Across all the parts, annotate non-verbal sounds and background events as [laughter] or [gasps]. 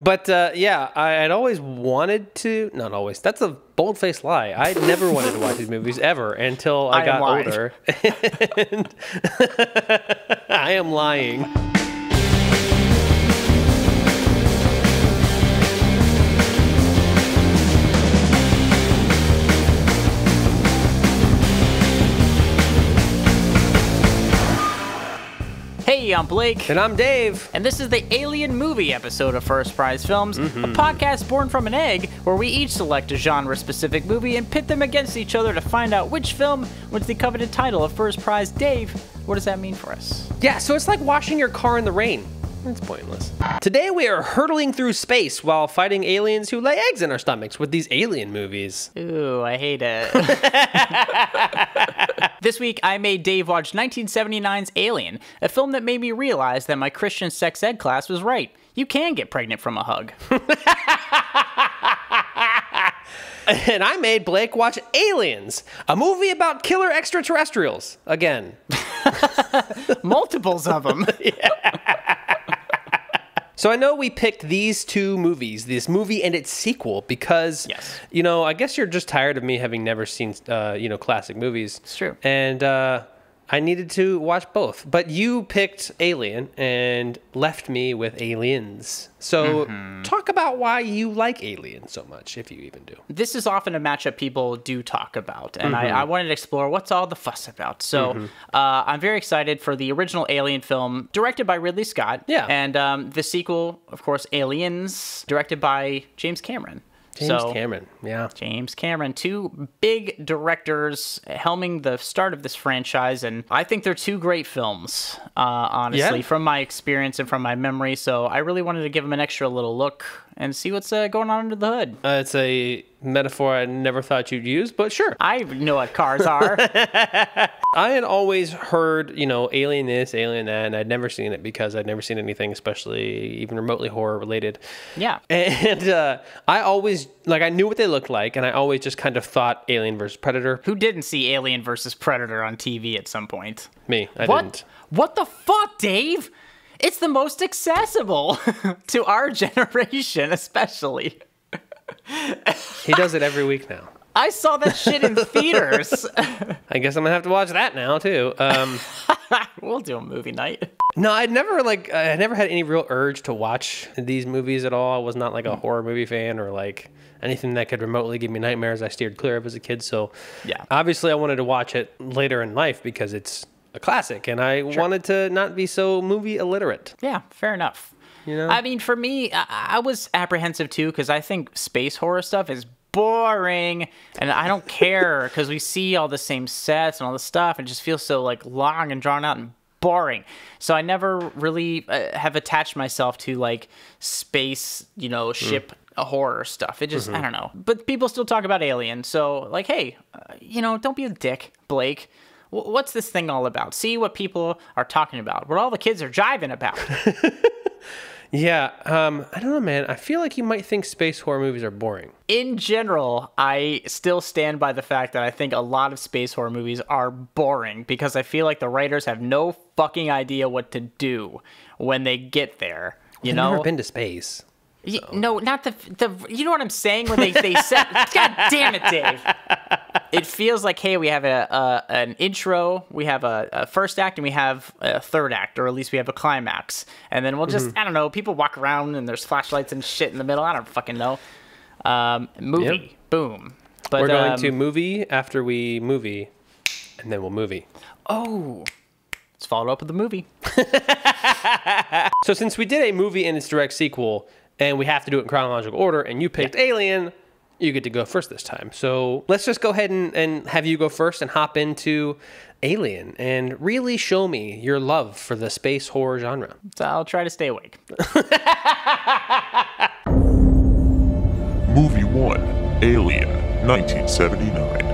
But uh, yeah, I had always wanted to. Not always. That's a bold faced lie. I never wanted to watch these movies ever until I, I got older. [laughs] and [laughs] I am lying. I'm Blake. And I'm Dave. And this is the Alien Movie episode of First Prize Films, Mm-hmm. a podcast born from an egg where we each select a genre specific movie and pit them against each other to find out which film wins the coveted title of First Prize. Dave, what does that mean for us? Yeah, so it's like washing your car in the rain. It's pointless. Today we are hurtling through space while fighting aliens who lay eggs in our stomachs with these alien movies. Ooh, I hate it. [laughs] [laughs] this week, I made Dave watch 1979's Alien, a film that made me realize that my Christian sex ed class was right. You can get pregnant from a hug. [laughs] And I made Blake watch Aliens, a movie about killer extraterrestrials. Again. [laughs] Multiples of them. [laughs] So I know we picked these two movies, this movie and its sequel, because Yes. you know I guess you're just tired of me having never seen uh, you know classic movies. It's true. And uh, I needed to watch both, but you picked Alien and left me with Aliens. So Mm-hmm. talk about why you like Alien so much, if you even do. this is often a matchup people do talk about, and Mm-hmm. I, I wanted to explore what's all the fuss about. So uh, I'm very excited for the original Alien film, directed by Ridley Scott. Yeah. And um, the sequel, of course, Aliens, directed by James Cameron. James so, Cameron, yeah. James Cameron, two big directors helming the start of this franchise, and I think they're two great films, uh, honestly, Yeah. from my experience and from my memory. So I really wanted to give them an extra little look and see what's uh, going on under the hood. Uh, it's a metaphor I never thought you'd use, but sure. I know what cars are. [laughs] I had always heard, you know, Alien this, Alien that, and I'd never seen it because I'd never seen anything, especially even remotely horror related. yeah. [laughs] And uh, I always, like, I knew what they looked like, and I always just kind of thought Alien versus Predator. Who didn't see Alien versus Predator on TV at some point? Me, I what? didn't. What the fuck, Dave? It's the most accessible [laughs] to our generation, especially. He does it every week now. [laughs] I saw that shit in [laughs] theaters. I guess I'm gonna have to watch that now too. Um, we'll do a movie night. no, I'd never like, I never had any real urge to watch these movies at all. I was not like a horror movie fan or like anything that could remotely give me nightmares. I steered clear of as a kid. So Yeah. obviously I wanted to watch it later in life because it's a classic, and I wanted to not be so movie illiterate. Yeah, fair enough. You know? I mean, for me, I, I was apprehensive too because I think space horror stuff is boring, and I don't care [laughs] because we see all the same sets and all the stuff, and it just feels so like long and drawn out and boring. So I never really uh, have attached myself to like space, you know, ship. Horror stuff. It just, I don't know. But people still talk about Alien. So, like, hey, uh, you know, don't be a dick, Blake. Wh- What's this thing all about? See what people are talking about, what all the kids are jiving about. [laughs] Yeah, um, I don't know, man. I feel like you might think space horror movies are boring. in general, I still stand by the fact that I think a lot of space horror movies are boring because I feel like the writers have no fucking idea what to do when they get there. You I've know, never been to space. Y- no, not the the. You know what I'm saying? When they they set. [laughs] God damn it, Dave. [laughs] It feels like hey, we have a, a an intro, we have a, a first act, and we have a third act, or at least we have a climax, and then we'll just I don't know. People walk around and there's flashlights and shit in the middle. I don't fucking know. Um, movie, Yep. boom. But We're going um, to movie after we movie, and then we'll movie. oh, let's follow up with the movie. [laughs] So since we did a movie and its direct sequel, and we have to do it in chronological order, and you picked Alien, you get to go first this time. So let's just go ahead and, and have you go first and hop into Alien and really show me your love for the space horror genre. So I'll try to stay awake. [laughs] Movie 1 Alien, 1979.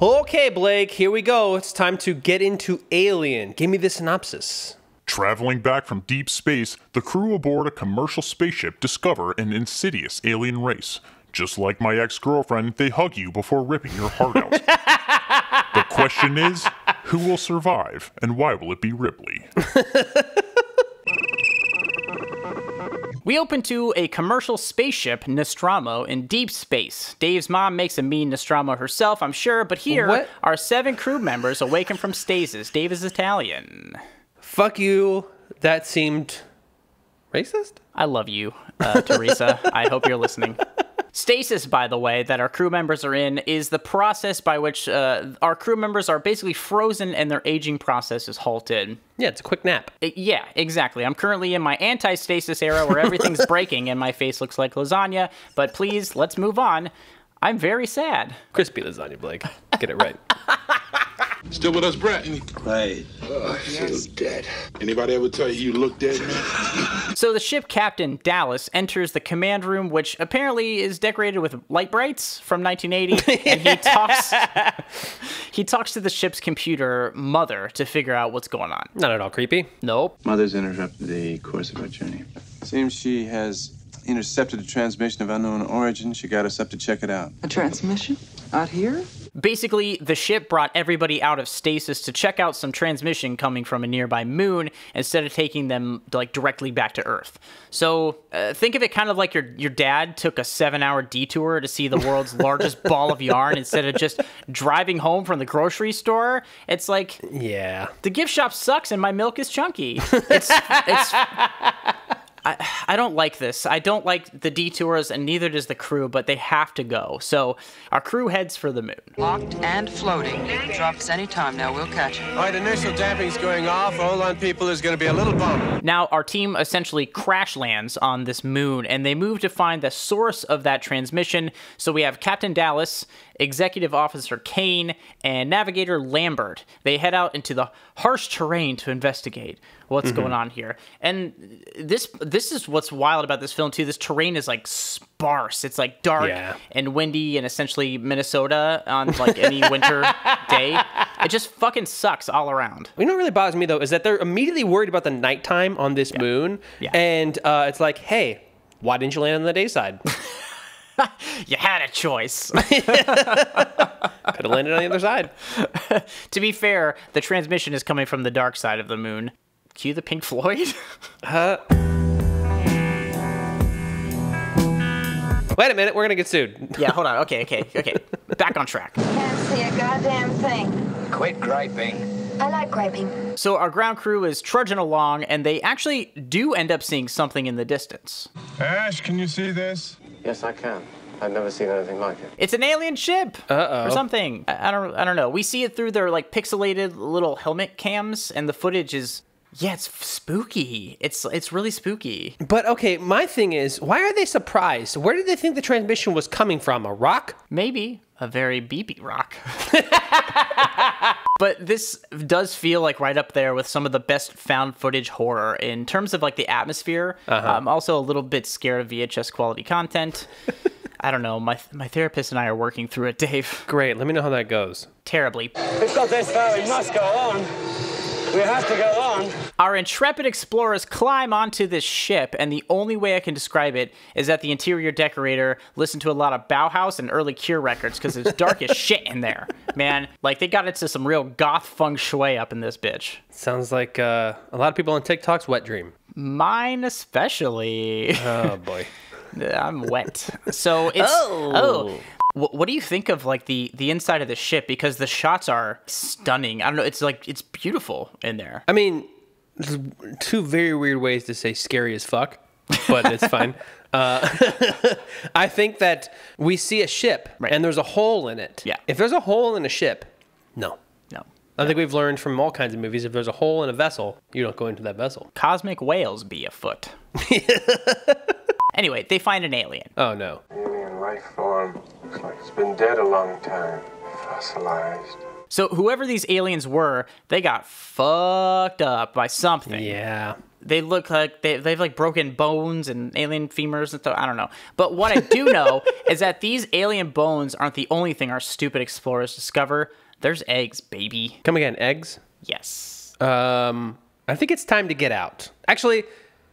Okay, Blake, here we go. It's time to get into Alien. Give me the synopsis. Traveling back from deep space, the crew aboard a commercial spaceship discover an insidious alien race. Just like my ex girlfriend, they hug you before ripping your heart out. [laughs] the question is who will survive, and why will it be Ripley? [laughs] We open to a commercial spaceship, Nostromo, in deep space. Dave's mom makes a mean Nostromo herself, I'm sure, but here What? are seven crew members awaken from stasis. Dave is Italian. Fuck you. That seemed racist. I love you, uh, [laughs] Teresa. I hope you're listening. Stasis, by the way, that our crew members are in, is the process by which uh, our crew members are basically frozen and their aging process is halted. Yeah, it's a quick nap. I- yeah, exactly. I'm currently in my anti stasis era where everything's [laughs] breaking and my face looks like lasagna, but please, let's move on. I'm very sad. Crispy lasagna, Blake. Get it right. [laughs] Still with us, Brett? Right. Oh, I feel dead. Anybody ever tell you you look dead, man? [laughs] So the ship captain, Dallas, enters the command room, which apparently is decorated with light brights from 1980, [laughs] and he talks he talks to the ship's computer mother to figure out what's going on. Not at all creepy. Nope. Mother's interrupted the course of our journey. Seems she has intercepted a transmission of unknown origin. She got us up to check it out. A transmission? Out here? Basically, the ship brought everybody out of stasis to check out some transmission coming from a nearby moon instead of taking them like directly back to Earth. So uh, think of it kind of like your your dad took a seven-hour detour to see the world's [laughs] largest ball of yarn instead of just driving home from the grocery store. It's like Yeah. the gift shop sucks and my milk is chunky. [laughs] It's it's. [laughs] I, I don't like this. I don't like the detours, and neither does the crew, but they have to go. So our crew heads for the moon. Locked and floating. Drops any time now. We'll catch it. All right, initial damping's going off. Hold on, people. There's going to be a little bump. Now, our team essentially crash lands on this moon, and they move to find the source of that transmission. So we have Captain Dallas, Executive Officer Kane, and Navigator Lambert. They head out into the harsh terrain to investigate what's going on here. And this this is what's wild about this film too. This terrain is like sparse. It's like dark Yeah. and windy and essentially Minnesota on like any winter [laughs] day. It just fucking sucks all around. You know what really bothers me though is that they're immediately worried about the nighttime on this moon, Yeah. and uh, it's like, hey, why didn't you land on the day side? [laughs] [laughs] You had a choice. [laughs] Could have landed on the other side. [laughs] To be fair, the transmission is coming from the dark side of the moon. Cue the Pink Floyd. Uh, wait a minute, we're gonna get sued. yeah, hold on. Okay, okay, okay. Back on track. Can't see a goddamn thing. Quit griping. I like griping. So our ground crew is trudging along, and they actually do end up seeing something in the distance. Ash, can you see this? Yes, I can. I've never seen anything like it. It's an alien ship or something. I, I don't. I don't know. We see it through their like pixelated little helmet cams, and the footage is. Yeah, it's spooky. It's it's really spooky. But okay, my thing is, why are they surprised? Where did they think the transmission was coming from? A rock? Maybe a very beepy rock. [laughs] [laughs] but this does feel like right up there with some of the best found footage horror in terms of like the atmosphere. I'm also a little bit scared of VHS quality content. [laughs] I don't know. My my therapist and I are working through it, Dave. Great. Let me know how that goes. Terribly. We've got this far. We must go on. We have to go on. Our intrepid explorers climb onto this ship, and the only way I can describe it is that the interior decorator listened to a lot of Bauhaus and early Cure records because it's dark as shit in there. Man, like they got into some real goth feng shui up in this bitch. Sounds like uh, a lot of people on TikTok's wet dream. Mine especially. Oh boy. [laughs] I'm wet. So it's oh. Wh- What do you think of like the the inside of the ship? Because the shots are stunning. I don't know. It's like it's beautiful in there. I mean, there's two very weird ways to say scary as fuck, but it's [laughs] fine. Uh, [laughs] I think that we see a ship Right. and there's a hole in it. Yeah. If there's a hole in a ship, no. No. I think we've learned from all kinds of movies if there's a hole in a vessel, you don't go into that vessel. Cosmic whales be afoot. [laughs] anyway, they find an alien. Oh no. Alien life form. Looks like it's been dead a long time. Fossilized. So whoever these aliens were, they got fucked up by something. Yeah. They look like they, they've like broken bones and alien femurs and stuff. I don't know. But what I do know [laughs] is that these alien bones aren't the only thing our stupid explorers discover. There's eggs, baby. Come again, eggs? Yes. Um, I think it's time to get out. Actually,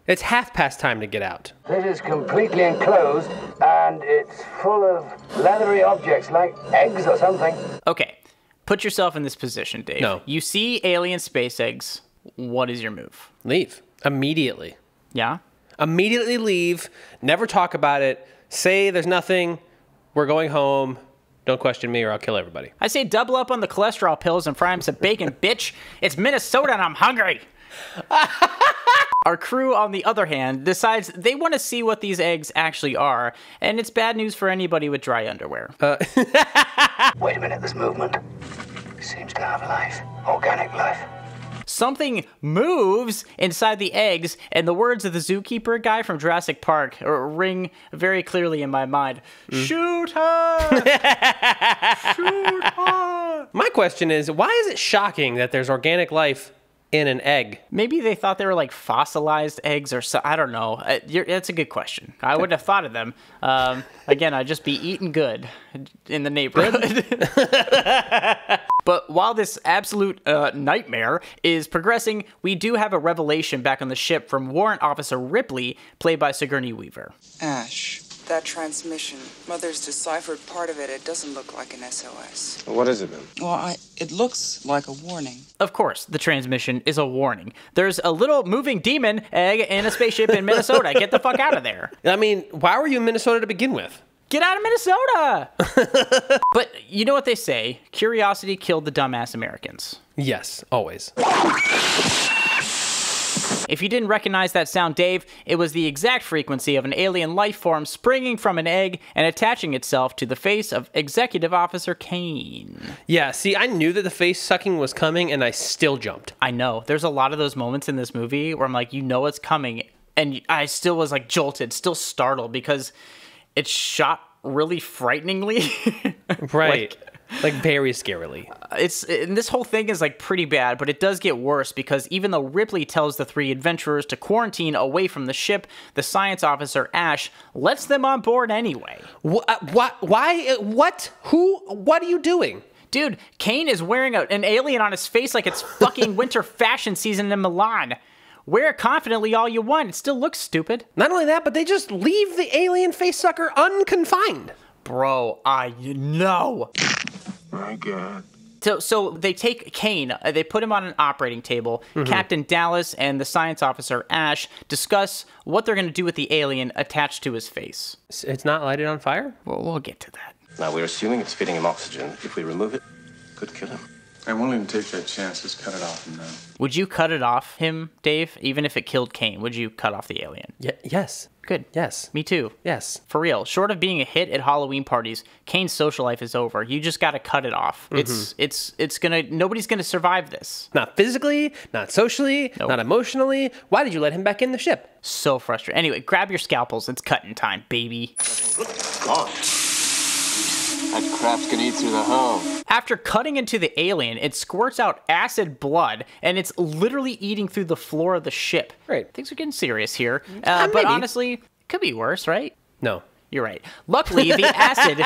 it's half past time to get out. It is completely enclosed and it's full of leathery objects like eggs or something. Okay. Put yourself in this position, Dave. No. You see alien space eggs. What is your move? Leave immediately. Yeah? Immediately leave. Never talk about it. Say there's nothing. We're going home. Don't question me or I'll kill everybody. I say double up on the cholesterol pills and fry him some bacon, [laughs] bitch. It's Minnesota and I'm hungry. [laughs] Our crew, on the other hand, decides they want to see what these eggs actually are, and it's bad news for anybody with dry underwear. [laughs] Wait a minute, this movement seems to have life. Organic life. Something moves inside the eggs, and the words of the zookeeper guy from Jurassic Park uh, ring very clearly in my mind. Shoot her! [laughs] Shoot her! My question is why is it shocking that there's organic life in an egg? Maybe they thought they were like fossilized eggs or so. I don't know. Uh, that's a good question. I wouldn't have thought of them. Um, again, I'd just be eating good in the neighborhood. [laughs] but while this absolute uh, nightmare is progressing, we do have a revelation back on the ship from Warrant Officer Ripley, played by Sigourney Weaver. Ash, that transmission. Mother's deciphered part of it. It doesn't look like an SOS. What is it then? Well, I, it looks like a warning. Of course, the transmission is a warning. There's a little moving demon egg in a spaceship in Minnesota. Get the fuck out of there. [laughs] I mean, why were you in Minnesota to begin with? Get out of Minnesota! [laughs] but you know what they say curiosity killed the dumbass Americans. Yes, always. If you didn't recognize that sound, Dave, it was the exact frequency of an alien life form springing from an egg and attaching itself to the face of Executive Officer Kane. Yeah, see, I knew that the face sucking was coming and I still jumped. I know. There's a lot of those moments in this movie where I'm like, you know it's coming. And I still was like jolted, still startled because it's shot really frighteningly. [laughs] Right. like, very scarily. it's and this whole thing is like pretty bad, but it does get worse because even though Ripley tells the three adventurers to quarantine away from the ship, the science officer Ash lets them on board anyway. What? Uh, what? Why? What? Who? What are you doing? Dude, Kane is wearing a, an alien on his face like it's [laughs] fucking winter fashion season in Milan. Wear it confidently all you want. It still looks stupid. Not only that, but they just leave the alien face sucker unconfined. Bro, I know. My God. So, so they take Kane, uh, they put him on an operating table. Captain Dallas and the science officer Ash discuss what they're going to do with the alien attached to his face. It's not lighted on fire? Well, we'll get to that. Now, we're assuming it's feeding him oxygen. If we remove it, could kill him. I won't even take that chance. Just cut it off now. Would you cut it off him, Dave? Even if it killed Kane, would you cut off the alien? Y- yes. Good. Yes. Me too. Yes. For real. Short of being a hit at Halloween parties, Kane's social life is over. You just got to cut it off. Mm-hmm. It's it's it's gonna nobody's gonna survive this. Not physically, not socially, Nope. not emotionally. Why did you let him back in the ship? So frustrating. Anyway, grab your scalpels. It's cutting time, baby. That crap's gonna eat through the hull. After cutting into the alien, it squirts out acid blood, and it's literally eating through the floor of the ship. Right. Things are getting serious here. Uh, but maybe. honestly, could be worse, right? No. You're right. Luckily, the acid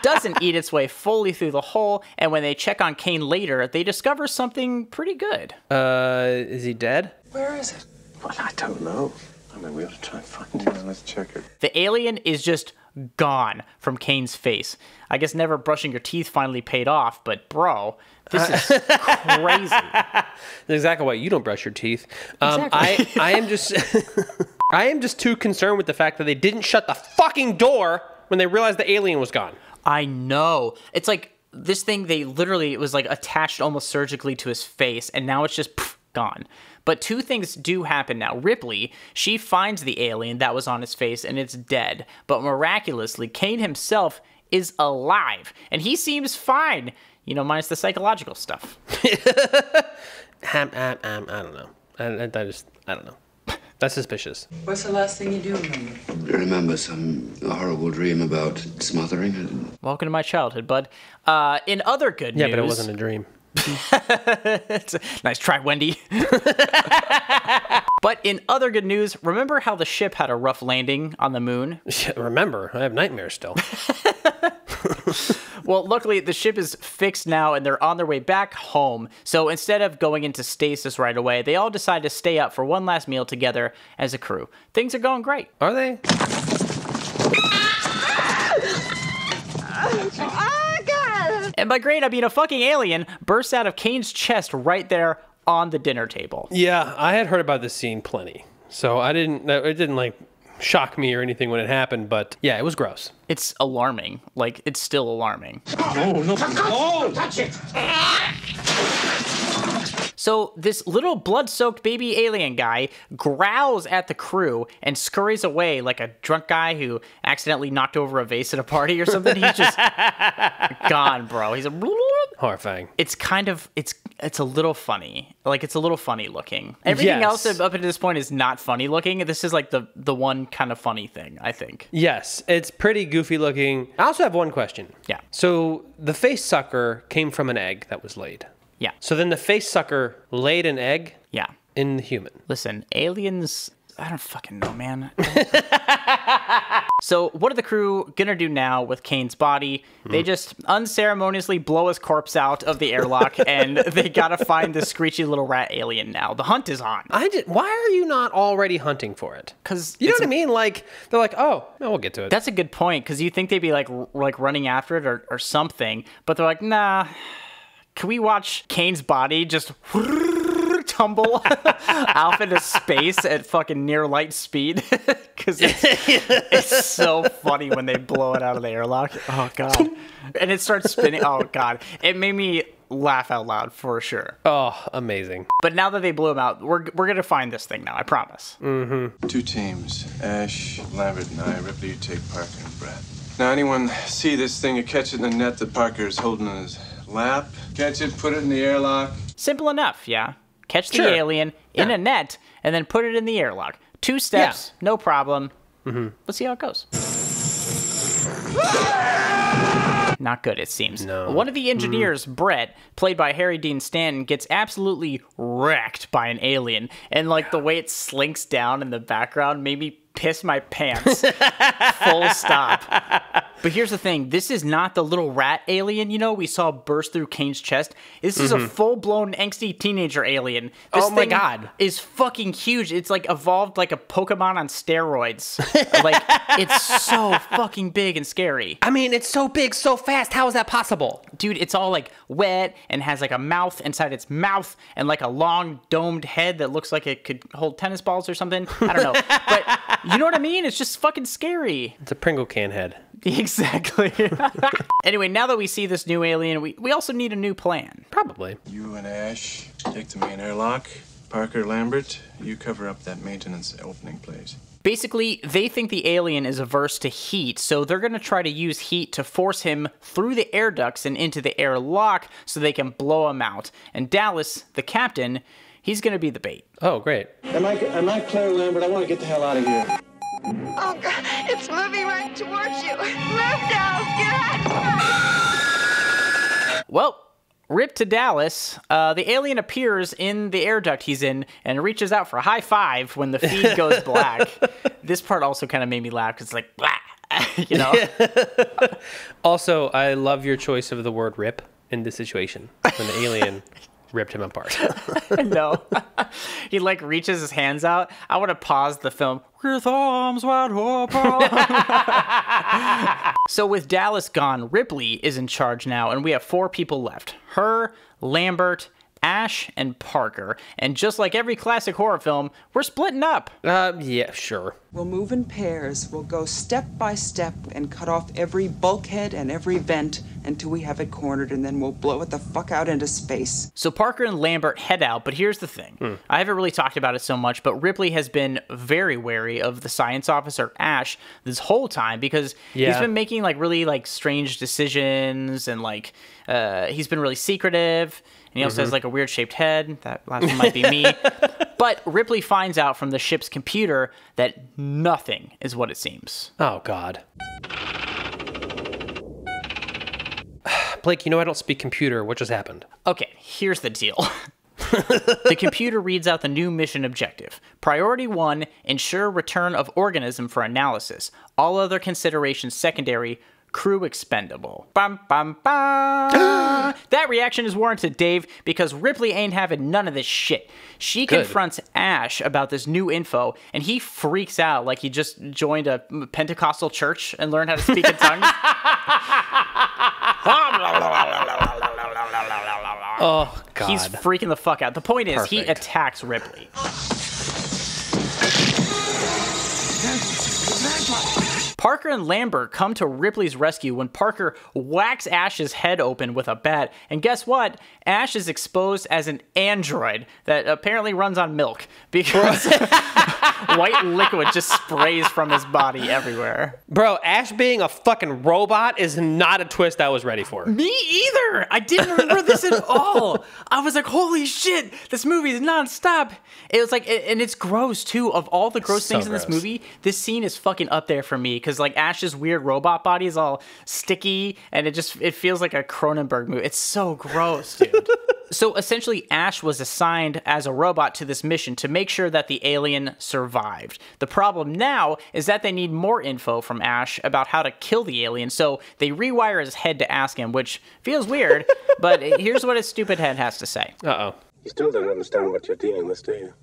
[laughs] doesn't eat its way fully through the hole, and when they check on Kane later, they discover something pretty good. Uh, is he dead? Where is it? Well, I don't know. I mean, we ought to try and find it. let's check it. The alien is just gone from Kane's face. I guess never brushing your teeth finally paid off, but bro, this is crazy. [laughs] That's exactly why you don't brush your teeth. Um, I, I am just, [laughs] I am just too concerned with the fact that they didn't shut the fucking door when they realized the alien was gone. I know. It's like this thing, they literally, it was like attached almost surgically to his face, and now it's just pff, [laughs] gone. But two things do happen now. Ripley, she finds the alien that was on his face and it's dead. But miraculously, Kane himself is alive and he seems fine, you know, minus the psychological stuff. Um, um, um, I don't know. I, I, I just, I don't know. That's suspicious. What's the last thing you do remember? I remember some horrible dream about smothering. Welcome to my childhood, bud. Uh, in other good Yeah, news. Yeah, but it wasn't a dream. [laughs] nice try, Wendy. [laughs] but in other good news, remember how the ship had a rough landing on the moon? [laughs] Yeah, Remember, I have nightmares still. Well, luckily, the ship is fixed now and they're on their way back home. So instead of going into stasis right away, they all decide to stay up for one last meal together as a crew. Things are going great. Are they? Ah! [laughs] And by great, I mean a fucking alien bursts out of Kane's chest right there on the dinner table. Yeah, I had heard about this scene plenty. So I didn't. It didn't like shock me or anything when it happened, but yeah, it was gross. It's alarming. Like it's still alarming. Oh, No, no, no! Touch it! So this little blood-soaked baby alien guy growls at the crew and scurries away like a drunk guy who accidentally knocked over a vase at a party or something. He's just [laughs] gone, bro. He's a Horrifying. it's kind of it's it's a little funny. Like it's a little funny looking. Everything Yes. else up until this point is not funny looking. This is like the the one kind of funny thing, I think. Yes, it's pretty goofy looking. I also have one question. Yeah. So the face sucker came from an egg that was laid. Yeah. So then the face sucker laid an egg Yeah. in the human. Listen, aliens. I don't fucking know, man. [laughs] so, what are the crew gonna do now with Kane's body? They hmm. just unceremoniously blow his corpse out of the airlock, [laughs] and they gotta find this screechy little rat alien now. The hunt is on. I just, why are you not already hunting for it? Because You know what I mean? Like they're like, oh, no, we'll get to it. That's a good point because you think they'd be like r- like running after it or, or something, but they're like, nah. Can we watch Kane's body just [laughs] tumble [laughs] off into space at fucking near light speed? [laughs] Because it's, it's so funny when they blow it out of the airlock. Oh god, and it starts spinning. Oh god, it made me laugh out loud for sure. oh, amazing. But now that they blew him out, we're we're gonna find this thing now. I promise. Mm-hmm. Two teams. Ash, Lambert, and I. Ripley, you take Parker and Brett. Now, anyone see this thing or catch it in the net that Parker is holding in his lap? Catch it, put it in the airlock. Simple enough, yeah. Catch the Sure. alien in a net and then put it in the airlock. Two steps, no problem. Mm-hmm. Let's see how it goes. Not good, it seems. No. One of the engineers, Brett, played by Harry Dean Stanton, gets absolutely wrecked by an alien. And like the way it slinks down in the background made me piss my pants. Full stop. [laughs] But here's the thing this is not the little rat alien, you know, we saw burst through Kane's chest. This is a full blown angsty teenager alien. This Mm-hmm. Oh my thing God. Is fucking huge. It's like evolved like a Pokemon on steroids. [laughs] like, it's so fucking big and scary. I mean, it's so big, so fast. How is that possible? Dude, it's all like wet and has like a mouth inside its mouth and like a long domed head that looks like it could hold tennis balls or something. I don't know. [laughs] but you know what I mean? It's just fucking scary. It's a Pringle can head. Exactly. [laughs] anyway, now that we see this new alien, we, we also need a new plan. Probably. You and Ash take the main airlock. Parker, Lambert, you cover up that maintenance opening, please. Basically, they think the alien is averse to heat, so they're going to try to use heat to force him through the air ducts and into the airlock so they can blow him out. And Dallas, the captain, he's going to be the bait. Oh, great. Am I, am I Claire Lambert? I want to get the hell out of here. Oh, God. It's moving right towards you. Move down. Get out. Well, rip to Dallas. Uh, the alien appears in the air duct he's in and reaches out for a high five when the feed [laughs] goes black. this part also kind of made me laugh because it's like, blah, [laughs] you know? [laughs] Also, I love your choice of the word rip in this situation when the alien ripped him apart. [laughs] no. [laughs] he like reaches his hands out. I would have paused the film with arms wide open. [laughs] so with Dallas gone, Ripley is in charge now, and we have four people left: her, Lambert, Ash, and Parker. And just like every classic horror film, we're splitting up. uh, yeah, sure. We'll move in pairs. We'll go step by step and cut off every bulkhead and every vent until we have it cornered, and then we'll blow it the fuck out into space. So Parker and Lambert head out, but here's the thing. I haven't really talked about it so much, but Ripley has been very wary of the science officer Ash this whole time because he's been making like really like strange decisions and like uh, he's been really secretive. And he also has mm-hmm. like a weird shaped head. That last one might be me. [laughs] but Ripley finds out from the ship's computer that nothing is what it seems. Oh, God. [sighs] Blake, you know I don't speak computer. What just happened? Okay, here's the deal. [laughs] the computer reads out the new mission objective. Priority 1 ensure return of organism for analysis. All other considerations secondary. Crew expendable. Bum, bum, bum. [gasps] that reaction is warranted, Dave, because Ripley ain't having none of this shit. She Good. confronts Ash about this new info, and he freaks out like he just joined a Pentecostal church and learned how to speak in [laughs] tongues. [laughs] Oh, God. He's freaking the fuck out. The point is, he attacks Ripley. Parker and Lambert come to Ripley's rescue when Parker whacks Ash's head open with a bat. And guess what? Ash is exposed as an android that apparently runs on milk because [laughs] [laughs] [laughs] white liquid just sprays from his body everywhere. Bro, Ash being a fucking robot is not a twist I was ready for. Me either. I didn't remember this at all. I was like, holy shit, this movie is nonstop. It was like, and it's gross too. Of all the gross So things in this movie, this scene is fucking up there for me because like Ash's weird robot body is all sticky and it just it feels like a Cronenberg movie. It's so gross, dude. [laughs] So essentially, Ash was assigned as a robot to this mission to make sure that the alien survived. The problem now is that they need more info from Ash about how to kill the alien, so they rewire his head to ask him, which feels weird, [laughs] but here's what his stupid head has to say. Uh oh. You still don't understand what you're dealing with, do you?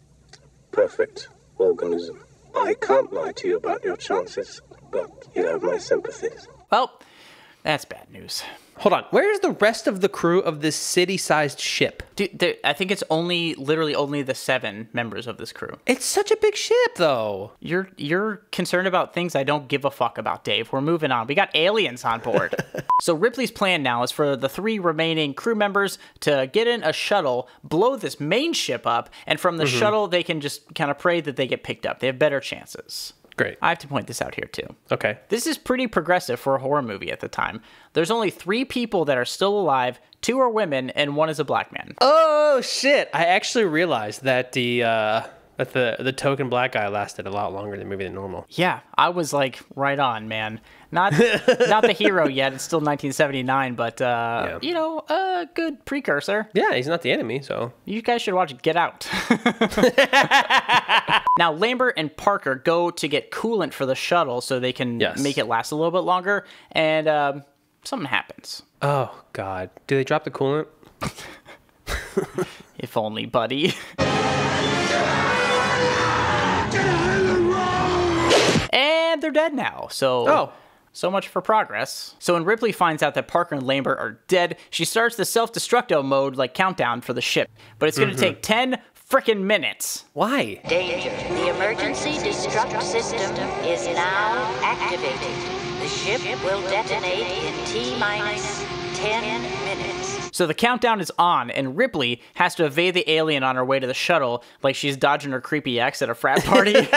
Perfect organism. I can't lie to you about your chances, but you have my sympathies. Well, that's bad news. Hold on. Where is the rest of the crew of this city-sized ship? Dude, there, I think it's only literally only the seven members of this crew. It's such a big ship, though. You're you're concerned about things I don't give a fuck about, Dave. We're moving on. We got aliens on board. [laughs] so Ripley's plan now is for the three remaining crew members to get in a shuttle, blow this main ship up, and from the Mhm. shuttle they can just kind of pray that they get picked up. They have better chances. Great. I have to point this out here too. Okay. This is pretty progressive for a horror movie at the time. There's only three people that are still alive, two are women, and one is a black man. Oh shit! I actually realized that the uh, that the the token black guy lasted a lot longer than maybe than normal. Yeah, I was like right on, man. Not [laughs] not the hero yet. It's still 1979, but uh, you know, a good precursor. Yeah, he's not the enemy, so You guys should watch Get Out. [laughs] now, Lambert and Parker go to get coolant for the shuttle so they can Yes. make it last a little bit longer, and um, something happens. Oh god, do they drop the coolant? [laughs] If only, buddy. And they're dead now. So Oh. So much for progress. So when Ripley finds out that Parker and Lambert are dead, she starts the self-destructo mode like countdown for the ship. But it's going to Mhm. take 10 frickin' minutes. Why? Danger. The emergency destruct system is now activated. The ship will detonate in T minus 10 minutes. So the countdown is on, and Ripley has to evade the alien on her way to the shuttle, like she's dodging her creepy ex at a frat party. [laughs]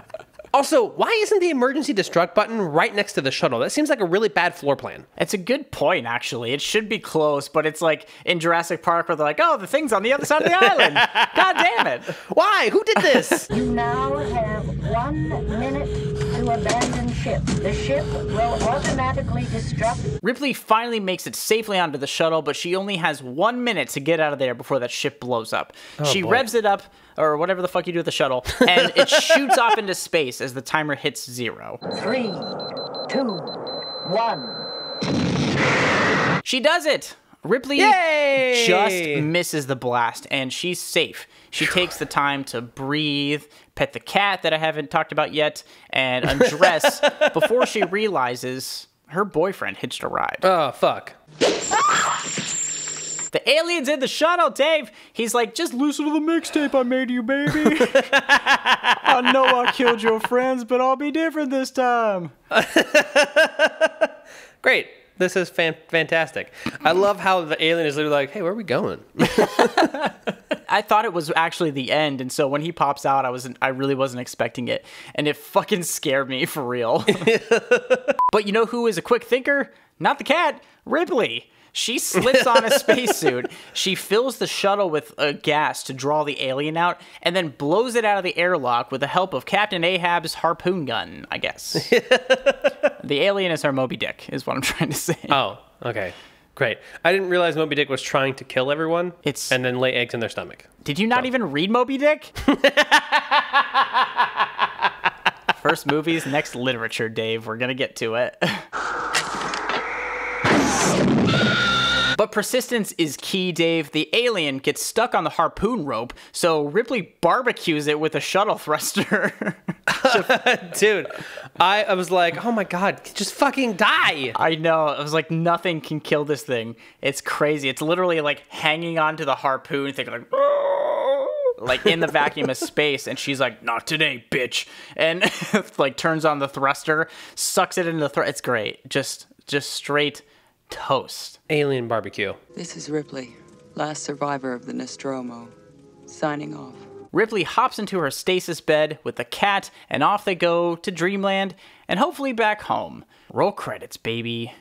[laughs] Also, why isn't the emergency destruct button right next to the shuttle? That seems like a really bad floor plan. It's a good point, actually. It should be close, but it's like in Jurassic Park where they're like, oh, the thing's on the other side of the island. [laughs] God damn it. Why? Who did this? You now have one minute to abandon ship. The ship will automatically destruct. Ripley finally makes it safely onto the shuttle, but she only has one minute to get out of there before that ship blows up. Oh, she boy. revs it up, or whatever the fuck you do with the shuttle, and it [laughs] shoots off into space as the timer hits zero. Three, two, one. She does it! Ripley Yay! just misses the blast, and she's safe. She takes the time to breathe, pet the cat that I haven't talked about yet, and undress [laughs] before she realizes her boyfriend hitched a ride. Oh fuck. The alien's in the shuttle, Dave. He's like, just listen to the mixtape I made you, baby. [laughs] I know I killed your friends, but I'll be different this time. [laughs] Great. This is fan- fantastic. I love how the alien is literally like, "Hey, where are we going?" I thought it was actually the end, and so when he pops out, I wasn't. I really wasn't expecting it, and it fucking scared me for real. [laughs] but you know who is a quick thinker? Not the cat, Ripley. She slips on a [laughs] spacesuit. She fills the shuttle with a gas to draw the alien out, and then blows it out of the airlock with the help of Captain Ahab's harpoon gun. I guess. [laughs] the alien is her Moby Dick, is what I'm trying to say. oh, okay. Great. I didn't realize Moby Dick was trying to kill everyone It's- and then lay eggs in their stomach. Did you not even read Moby Dick? [laughs] First movies, next literature, Dave. We're gonna get to it. [laughs] But persistence is key, Dave. The alien gets stuck on the harpoon rope, so Ripley barbecues it with a shuttle [laughs] thruster. [laughs] Dude, I, I was like, "Oh my god, just fucking die." I know. I was like, nothing can kill this thing. It's crazy. It's literally like hanging onto the harpoon, thinking like, [laughs] like in the vacuum of space, and she's like, "Not today, bitch," and like turns on the thruster, sucks it into the thrust. It's great. Just just straight toast. Alien barbecue. This is Ripley, last survivor of the Nostromo, signing off. Ripley hops into her stasis bed with the cat, and off they go to Dreamland and hopefully back home. Roll credits, baby.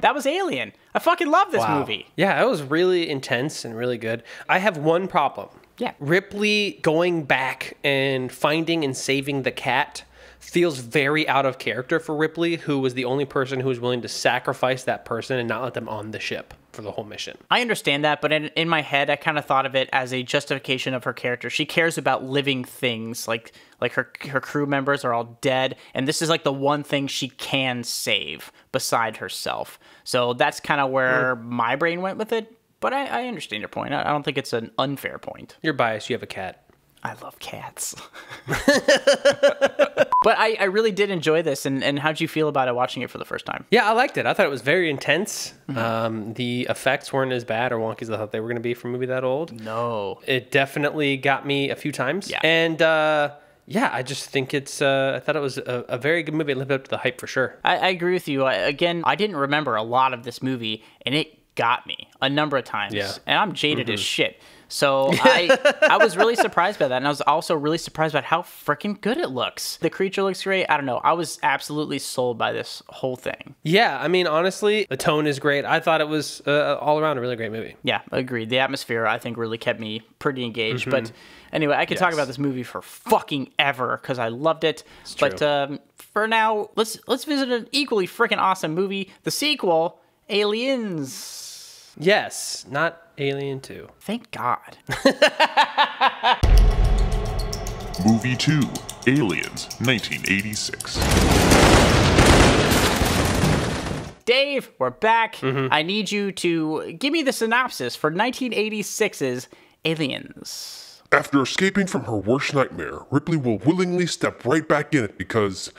That was Alien. I fucking love this Wow. movie. Yeah, it was really intense and really good. I have one problem. Yeah. Ripley going back and finding and saving the cat feels very out of character for Ripley, who was the only person who was willing to sacrifice that person and not let them on the ship for the whole mission. I understand that, but in, in my head, I kind of thought of it as a justification of her character. She cares about living things, like like her her crew members are all dead, and this is like the one thing she can save beside herself. So that's kind of where mm. my brain went with it. But I, I understand your point. I, I don't think it's an unfair point. You're biased. You have a cat. I love cats. [laughs] [laughs] but I, I really did enjoy this. And, and how'd you feel about it watching it for the first time? Yeah, I liked it. I thought it was very intense. Um, the effects weren't as bad or wonky as I thought they were going to be for a movie that old. No. It definitely got me a few times. Yeah. And uh, yeah, I just think it's, uh, I thought it was a, a very good movie. It lived up to the hype for sure. I, I agree with you. I, again, I didn't remember a lot of this movie, and it got me a number of times. Yeah. And I'm jaded as Mhm. shit. So [laughs] I I was really surprised by that, and I was also really surprised by how freaking good it looks. The creature looks great. I don't know. I was absolutely sold by this whole thing. Yeah, I mean, honestly, the tone is great. I thought it was uh, all around a really great movie. Yeah, agreed. The atmosphere I think really kept me pretty engaged. Mhm. But anyway, I could talk about this movie for fucking ever because I loved it. But true. um, for now, let's let's visit an equally freaking awesome movie, the sequel, Aliens. Yes, not Alien 2. Thank God. [laughs] Movie 2 Aliens, 1986. Dave, we're back. Mm-hmm. I need you to give me the synopsis for 1986's Aliens. After escaping from her worst nightmare, Ripley will willingly step right back in it because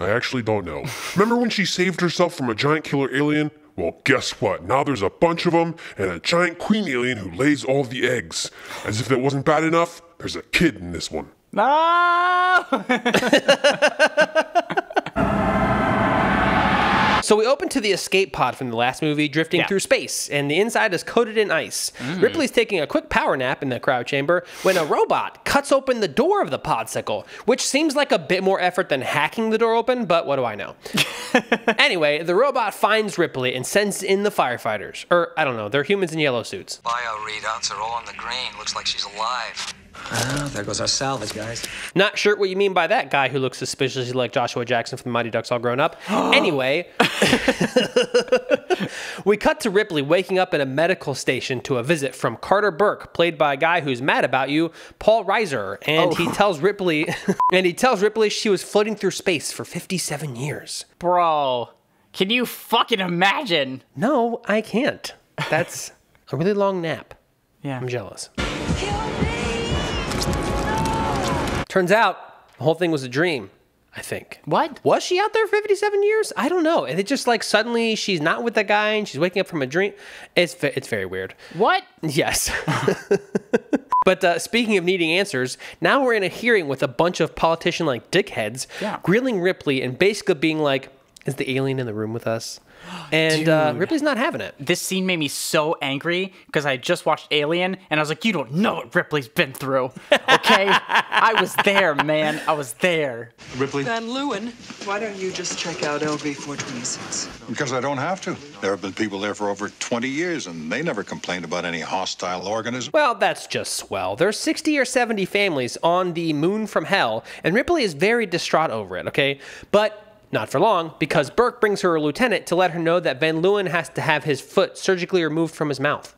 I actually don't know. [laughs] Remember when she saved herself from a giant killer alien? Well, guess what? Now there's a bunch of them and a giant queen alien who lays all the eggs. As if that wasn't bad enough, there's a kid in this one. No! [laughs] [laughs] So we open to the escape pod from the last movie, drifting Yeah. through space, and the inside is coated in ice. Mm. Ripley's taking a quick power nap in the cryo chamber when a robot cuts open the door of the podsicle, which seems like a bit more effort than hacking the door open, but what do I know? [laughs] anyway, the robot finds Ripley and sends in the firefighters. Or, I don't know, they're humans in yellow suits. Bio readouts are all on the green. Looks like she's alive. Ah, there goes our salvage, guys. Not sure what you mean by that guy who looks suspiciously like Joshua Jackson from the Mighty Ducks All Grown Up. [gasps] anyway, [laughs] we cut to Ripley waking up in a medical station to a visit from Carter Burke, played by a guy who's mad about you, Paul Reiser, and he tells Ripley [laughs] and he tells Ripley she was floating through space for 57 years. Bro, can you fucking imagine? No, I can't. That's a really long nap. Yeah. I'm jealous. Turns out the whole thing was a dream, I think. What? Was she out there for 57 years? I don't know. And it just like suddenly she's not with the guy and she's waking up from a dream. It's it's very weird. What? Yes. [laughs] but uh, speaking of needing answers, now we're in a hearing with a bunch of politician like dickheads Yeah. grilling Ripley and basically being like, "Is the alien in the room with us?" And uh, Ripley's not having it. This scene made me so angry because I just watched Alien and I was like, you don't know what Ripley's been through. Okay? [laughs] I was there, man. I was there. Ripley? Van Leeuwen, why don't you just check out LV 426? Because I don't have to. There have been people there for over 20 years, and they never complained about any hostile organism. Well, that's just swell. There's 60 or 70 families on the moon from hell, and Ripley is very distraught over it, okay? But not for long, because Burke brings her a lieutenant to let her know that Van Leeuwen has to have his foot surgically removed from his mouth.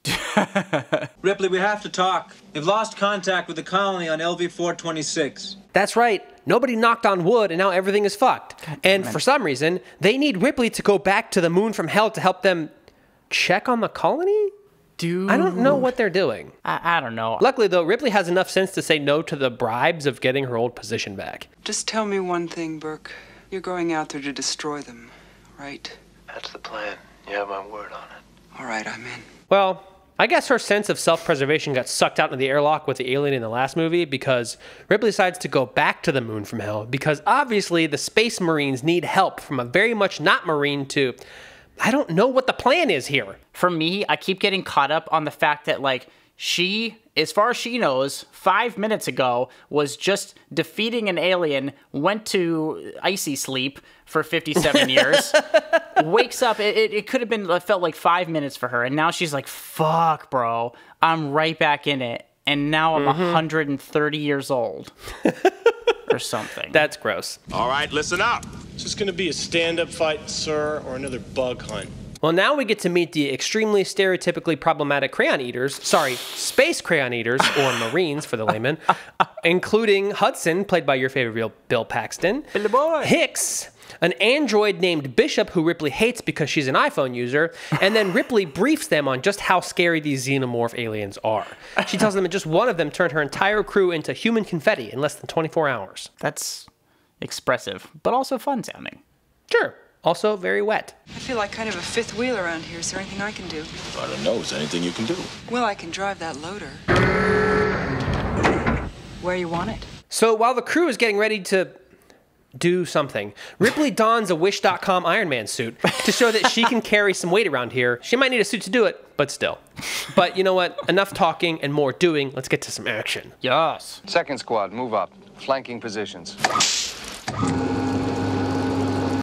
[laughs] Ripley, we have to talk. They've lost contact with the colony on LV 426. That's right. Nobody knocked on wood, and now everything is fucked. And for some reason, they need Ripley to go back to the moon from hell to help them check on the colony? Dude. I don't know what they're doing. I, I don't know. Luckily, though, Ripley has enough sense to say no to the bribes of getting her old position back. Just tell me one thing, Burke. You're going out there to destroy them, right? That's the plan. You have my word on it. All right, I'm in. Well, I guess her sense of self preservation got sucked out into the airlock with the alien in the last movie because Ripley decides to go back to the moon from hell because obviously the space marines need help from a very much not marine to. I don't know what the plan is here. For me, I keep getting caught up on the fact that, like, she, as far as she knows, five minutes ago was just defeating an alien, went to icy sleep for 57 [laughs] years, wakes up. It, it, it could have been, it felt like five minutes for her. And now she's like, fuck, bro, I'm right back in it. And now I'm Mhm. 130 years old. [laughs] or something. That's gross. All right, listen up. Is this going to be a stand up fight, sir, or another bug hunt? Well, now we get to meet the extremely stereotypically problematic crayon eaters, sorry, space crayon eaters, or [laughs] Marines for the layman, including Hudson, played by your favorite real Bill Paxton. Hicks, an android named Bishop who Ripley hates because she's an iPhone user, and then [laughs] Ripley briefs them on just how scary these xenomorph aliens are. She tells them that just one of them turned her entire crew into human confetti in less than 24 hours. That's expressive, but also fun sounding. Sure. Also very wet. I feel like kind of a fifth wheel around here. Is there anything I can do? I don't know. Is there anything you can do? Well, I can drive that loader. Where you want it? So while the crew is getting ready to do something, Ripley dons a Wish.com Iron Man suit to show that she can carry some weight around here. She might need a suit to do it, but still. But you know what? Enough talking and more doing. Let's get to some action. Yes. Second squad, move up. Flanking positions.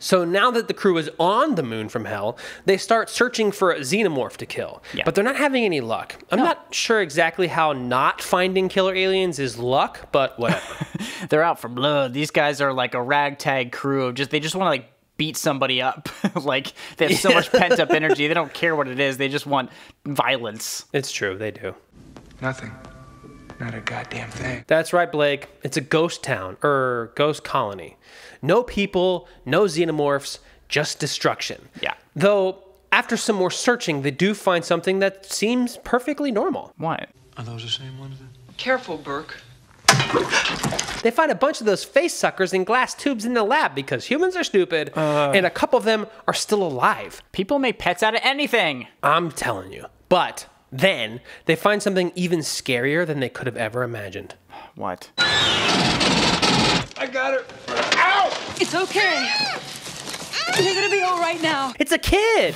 So now that the crew is on the moon from hell, they start searching for a xenomorph to kill. But they're not having any luck. I'm not sure exactly how not finding killer aliens is luck, but whatever. [laughs] They're out for blood. These guys are like a ragtag crew of just they just want to like beat somebody up. [laughs] like they have so much [laughs] pent up energy. They don't care what it is. They just want violence. It's true, they do. Nothing. Not a goddamn thing. That's right, Blake. It's a ghost town, or ghost colony. No people, no xenomorphs, just destruction. Yeah. Though, after some more searching, they do find something that seems perfectly normal. What? Are those the same ones? Careful, Burke. They find a bunch of those face suckers in glass tubes in the lab because humans are stupid, uh. and a couple of them are still alive. People make pets out of anything. I'm telling you. But then they find something even scarier than they could have ever imagined. What? I got her. Ow! It's okay. You're gonna be all right now. It's a kid!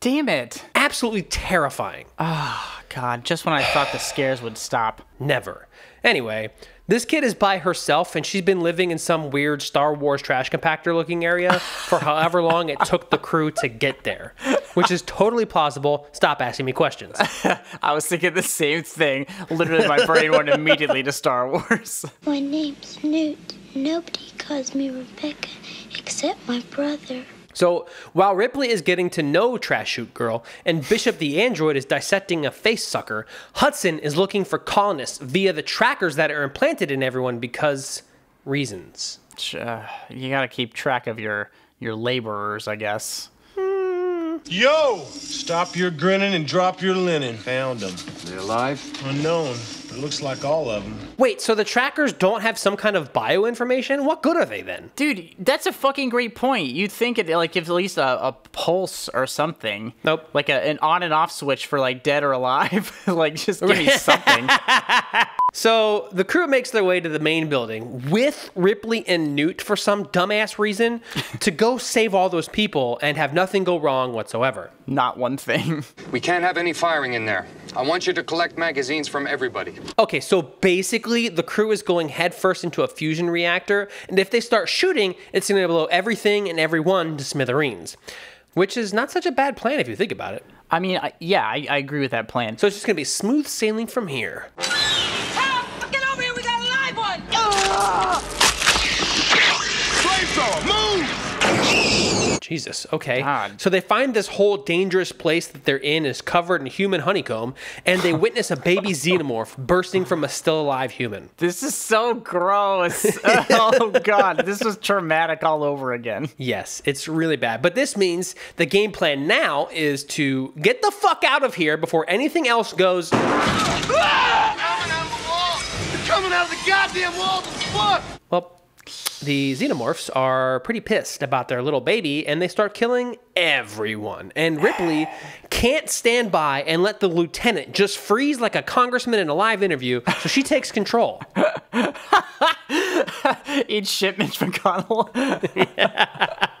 Damn it. Absolutely terrifying. Oh, God. Just when I thought the scares would stop. Never. Anyway, this kid is by herself and she's been living in some weird Star Wars trash compactor looking area for however long it took the crew to get there, which is totally plausible. Stop asking me questions. [laughs] I was thinking the same thing. Literally, my brain went immediately to Star Wars. [laughs] My name's Newt. Nobody calls me Rebecca except my brother. So while Ripley is getting to know Trash Chute Girl and Bishop the android is dissecting a face sucker, Hudson is looking for colonists via the trackers that are implanted in everyone because reasons. Uh, you gotta keep track of your your laborers, I guess. Yo! Stop your grinning and drop your linen. Found them. They alive? Unknown, but it looooks like all of them. Wait, so the trackers don't have some kind of bio information? What good are they then? Dude, that's a fucking great point. You'd think it like gives at least a, a pulse or something. Nope. Like a, an on and off switch for like dead or alive. [laughs] like just give me [laughs] something. So the crew makes their way to the main building with Ripley and Newt for some dumbass reason to go save all those people and have nothing go wrong whatsoever. Not one thing. [laughs] We can't have any firing in there. I want you to collect magazines from everybody. Okay, so basically the crew is going headfirst into a fusion reactor, and if they start shooting, it's going to blow everything and everyone to smithereens. Which is not such a bad plan if you think about it. I mean, I, yeah, I, I agree with that plan. So it's just going to be smooth sailing from here. Get over here, we got a live one! Flamethrower, move! Jesus, okay. God. So they find this whole dangerous place that they're in is covered in human honeycomb, and they witness a baby [laughs] xenomorph bursting from a still alive human. This is so gross. [laughs] oh god, this was traumatic all over again. Yes, it's really bad. But this means the game plan now is to get the fuck out of here before anything else goes. Coming out of the goddamn walls foot! Well, the xenomorphs are pretty pissed about their little baby and they start killing everyone. And Ripley can't stand by and let the lieutenant just freeze like a congressman in a live interview, so she takes control. [laughs] Eat shit, Mitch McConnell. Come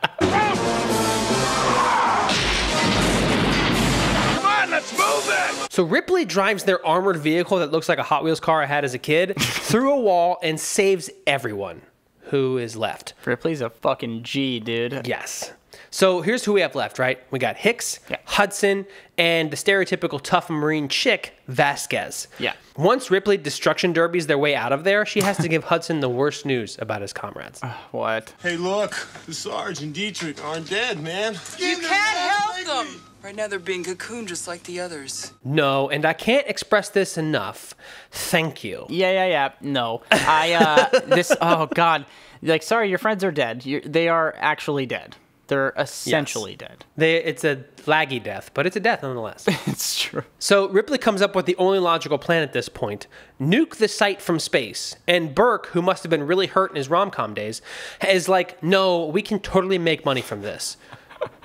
So Ripley drives their armored vehicle that looks like a Hot Wheels car I had as a kid [laughs] through a wall and saves everyone who is left. Ripley's a fucking G, dude. Yes. So here's who we have left, right? We got Hicks, Hudson, and the stereotypical tough Marine chick, Vasquez. Yeah. Once Ripley destruction derbies their way out of there, she has to give [laughs] Hudson the worst news about his comrades. what? Hey, look, the Sarge and Dietrich aren't dead, man. You can't help them! Right now they're being cocooned just like the others. No, and I can't express this enough. Thank you. Yeah, yeah, yeah. No, I uh, [laughs] this. Oh God, like sorry, your friends are dead. you they are actually dead. They're essentially dead. They, it's a laggy death, but it's a death nonetheless. [laughs] it's true. So Ripley comes up with the only logical plan at this point nuke the site from space. And Burke, who must have been really hurt in his rom com days, is like, no, we can totally make money from this.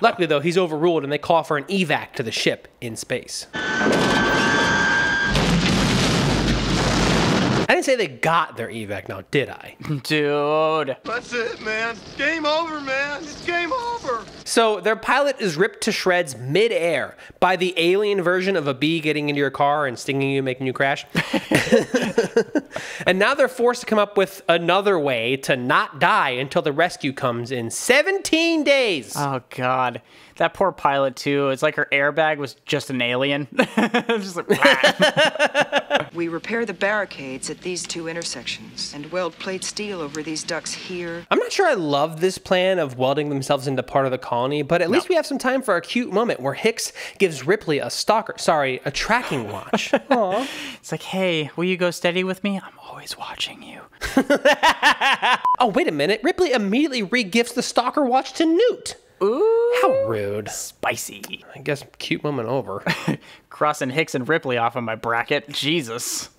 Luckily, though, he's overruled and they call for an evac to the ship in space. I didn't say they got their evac now, did I? [laughs] Dude. That's it, man. Game over, man. It's game over. So their pilot is ripped to shreds mid-air by the alien version of a bee getting into your car and stinging you, making you crash. [laughs] and now they're forced to come up with another way to not die until the rescue comes in 17 days. Oh God, that poor pilot too. It's like her airbag was just an alien. [laughs] just like, [laughs] We repair the barricades at these two intersections and weld plate steel over these ducts here. I'm not sure I love this plan of welding themselves into part of the colony, but at least we have some time for a cute moment where Hicks gives Ripley a stalker, sorry, a tracking watch. Aw. [laughs] it's like, hey, will you go steady with me? I'm always watching you. oh, wait a minute. Ripley immediately re-gifts the stalker watch to Newt. Ooh. How rude. Spicy. I guess cute moment over. [laughs] Crossing Hicks and Ripley off of my bracket. Jesus. [laughs]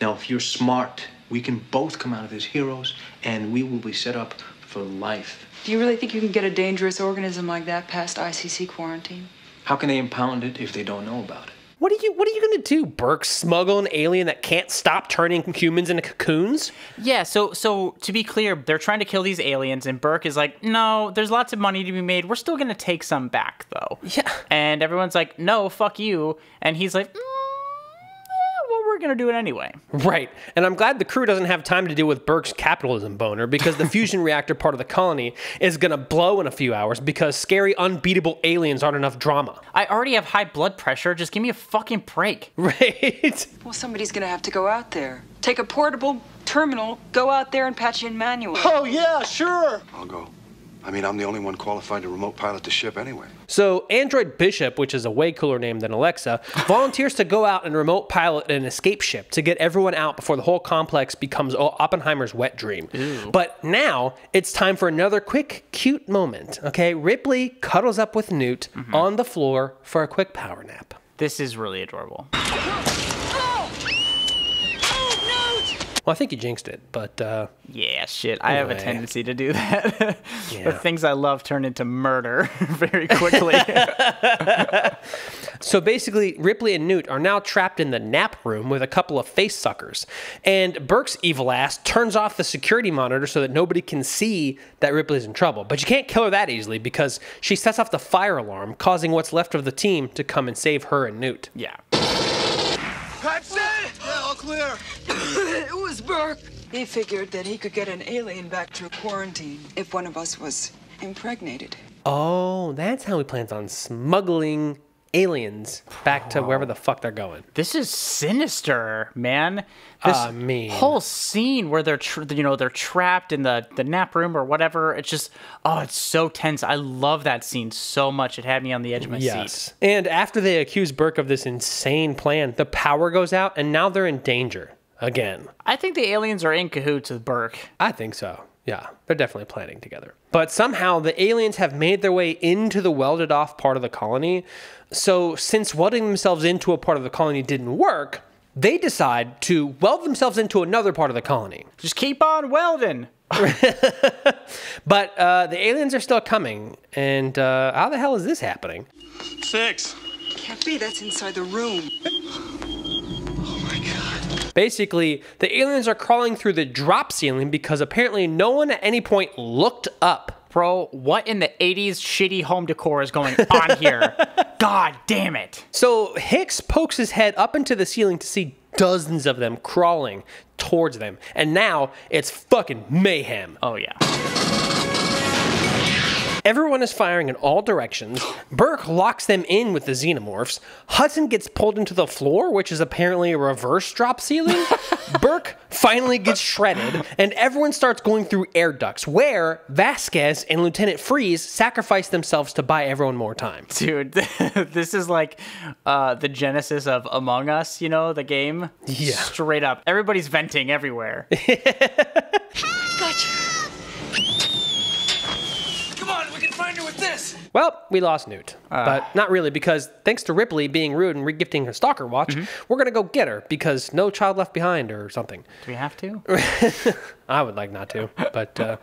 Now, if you're smart, we can both come out of as heroes, and we will be set up for life. Do you really think you can get a dangerous organism like that past ICC quarantine? How can they impound it if they don't know about it? What are you what are you gonna do, Burke? Smuggle an alien that can't stop turning humans into cocoons? Yeah, so so to be clear, they're trying to kill these aliens, and Burke is like, no, there's lots of money to be made. We're still gonna take some back though. Yeah. And everyone's like, no, fuck you. And he's like, mm, yeah, well, we're gonna do it anyway. Right. And I'm glad the crew doesn't have time to deal with Burke's capitalism boner because the fusion [laughs] reactor part of the colony is gonna blow in a few hours because scary, unbeatable aliens aren't enough drama. I already have high blood pressure. Just give me a fucking break. Right. [laughs] Well, somebody's gonna have to go out there. Take a portable terminal, go out there and patch in manually. Oh, yeah, sure. I'll go. I mean, I'm the only one qualified to remote pilot the ship anyway. So, Android Bishop, which is a way cooler name than Alexa, [laughs] volunteers to go out and remote pilot an escape ship to get everyone out before the whole complex becomes Oppenheimer's wet dream. But now it's time for another quick, cute moment. Okay, Ripley cuddles up with Newt mm-hmm. on the floor for a quick power nap. This is really adorable. [laughs] Well, I think you jinxed it, but uh, Yeah, shit. I have a tendency to do that. [laughs] Yeah. the things I love turn into murder [laughs] very quickly. [laughs] So basically, Ripley and Newt are now trapped in the nap room with a couple of face suckers. And Burke's evil ass turns off the security monitor so that nobody can see that Ripley's in trouble. But you can't kill her that easily because she sets off the fire alarm, causing what's left of the team to come and save her and Newt. yeah. That's it. Yeah, all clear. [coughs] it was Burke. He figured that he could get an alien back through quarantine if one of us was impregnated. Oh, that's how he plans on smuggling aliens back to wherever the fuck they're going. This is sinister, man. This I uh, mean- whole scene where they're tr- you know they're trapped in the the nap room or whatever. It's just oh, it's so tense. I love that scene so much. It had me on the edge of my seat. Yes. And after they accuse Burke of this insane plan, the power goes out and now they're in danger again. I think the aliens are in cahoots with Burke. I think so. Yeah, they're definitely planning together. But somehow the aliens have made their way into the welded off part of the colony. So, since welding themselves into a part of the colony didn't work, they decide to weld themselves into another part of the colony. Just keep on welding. [laughs] But uh, the aliens are still coming, and uh, how the hell is this happening? Six. Can't be. That's inside the room. Basically, the aliens are crawling through the drop ceiling because apparently no one at any point looked up. Bro, what in the 80s shitty home decor is going on here? [laughs] God damn it. So Hicks pokes his head up into the ceiling to see dozens of them crawling towards them. And now it's fucking mayhem. Oh, yeah. Everyone is firing in all directions. Burke locks them in with the xenomorphs. Hudson gets pulled into the floor, which is apparently a reverse drop ceiling. [laughs] Burke finally gets shredded, and everyone starts going through air ducts, where Vasquez and Lieutenant Freeze sacrifice themselves to buy everyone more time. Dude, [laughs] this is like uh, the genesis of Among Us, you know, the game? Yeah. Straight up. Everybody's venting everywhere. [laughs] Gotcha. Come on, we can find her with this. Well, we lost Newt. but not really, because thanks to Ripley being rude and regifting her stalker watch, we're going to go get her because no child left behind or something. Do we have to? [laughs] I would like not to, but uh,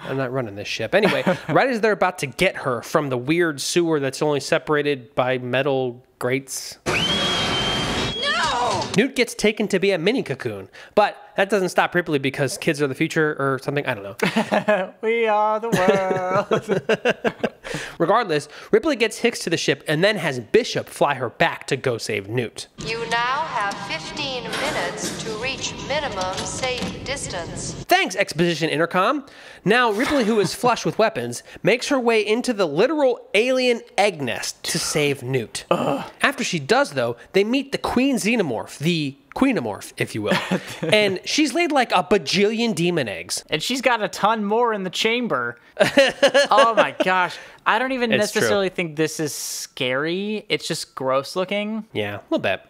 I'm not running this ship. Anyway, [laughs] right as they're about to get her from the weird sewer that's only separated by metal grates. No! Newt gets taken to be a mini cocoon, but that doesn't stop Ripley because kids are the future or something. I don't know. [laughs] we are the world. Regardless, Ripley gets Hicks to the ship and then has Bishop fly her back to go save Newt. You now have 15 minutes to reach minimum safe distance. Thanks, Exposition Intercom. Now, Ripley, who is flush with weapons, makes her way into the literal alien egg nest to save Newt. After she does, though, they meet the Queen Xenomorph, the Queenomorph, if you will. [laughs] and she's laid like a bajillion demon eggs. and she's got a ton more in the chamber. [laughs] oh my gosh. I don't even It's true. necessarily think this is scary. It's just gross looking. Yeah, a little bit.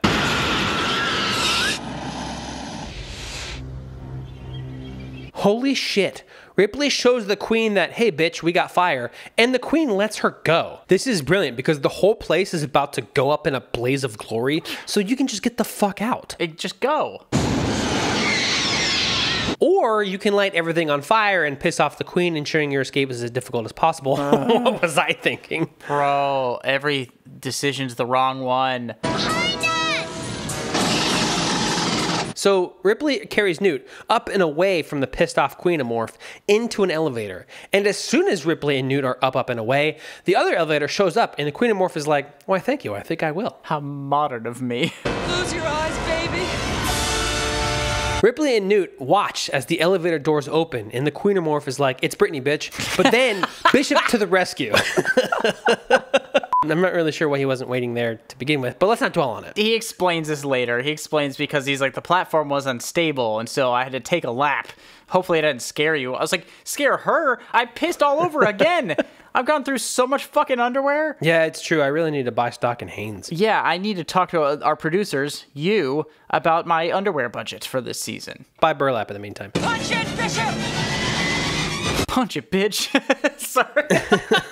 Holy shit. Ripley shows the queen that, hey, bitch, we got fire, and the queen lets her go. This is brilliant because the whole place is about to go up in a blaze of glory, so you can just get the fuck out. It, just go. Or you can light everything on fire and piss off the queen, ensuring your escape is as difficult as possible. [laughs] Uh-huh. what was I thinking? Bro, every decision's the wrong one. So Ripley carries Newt up and away from the pissed off Queenomorph into an elevator. And as soon as Ripley and Newt are up, up, and away, the other elevator shows up and the Queenomorph is like, Why, thank you. I think I will. How modern of me. [laughs] Close your eyes, baby. Ripley and Newt watch as the elevator doors open and the Queenomorph is like, It's Brittany, bitch. But then [laughs] Bishop to the rescue. [laughs] I'm not really sure why he wasn't waiting there to begin with, but let's not dwell on it. He explains this later. He explains because he's like, the platform was unstable, and so I had to take a lap. Hopefully, it didn't scare you. I was like, scare her? I pissed all over [laughs] again. I've gone through so much fucking underwear. Yeah, it's true. I really need to buy stock in Hanes. Yeah, I need to talk to uh, our producers, you, about my underwear budget for this season. Buy burlap in the meantime. Punch it, Bishop! Punch it, bitch. [laughs] Sorry. [laughs]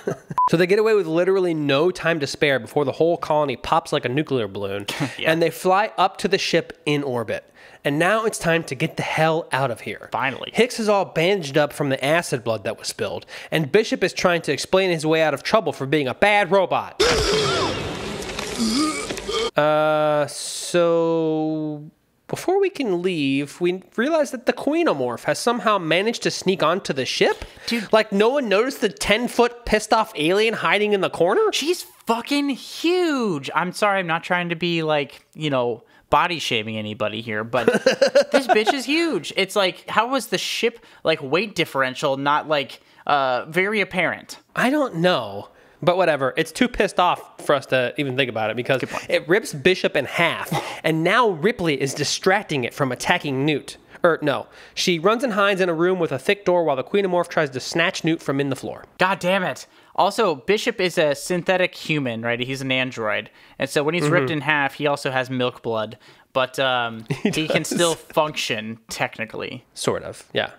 So they get away with literally no time to spare before the whole colony pops like a nuclear balloon, [laughs] and they fly up to the ship in orbit. And now it's time to get the hell out of here. Finally. Hicks is all bandaged up from the acid blood that was spilled, and Bishop is trying to explain his way out of trouble for being a bad robot. [gasps] uh, so before we can leave, we realize that the Queenomorph has somehow managed to sneak onto the ship. Dude. Like, no one noticed the 10 foot pissed off alien hiding in the corner? She's fucking huge. I'm sorry, I'm not trying to be like, you know, body shaming anybody here, but [laughs] this bitch is huge. It's like, how was the ship like weight differential not like uh very apparent? I don't know. But whatever. It's too pissed off for us to even think about it because it rips Bishop in half, and now Ripley is distracting it from attacking Newt. Or no, she runs and hides in a room with a thick door while the Queenomorph tries to snatch Newt from in the floor. God damn it. Also, Bishop is a synthetic human, right? He's an android. And so when he's ripped Mhm. in half, he also has milk blood, but um, [laughs] he, can still function technically. Sort of, yeah.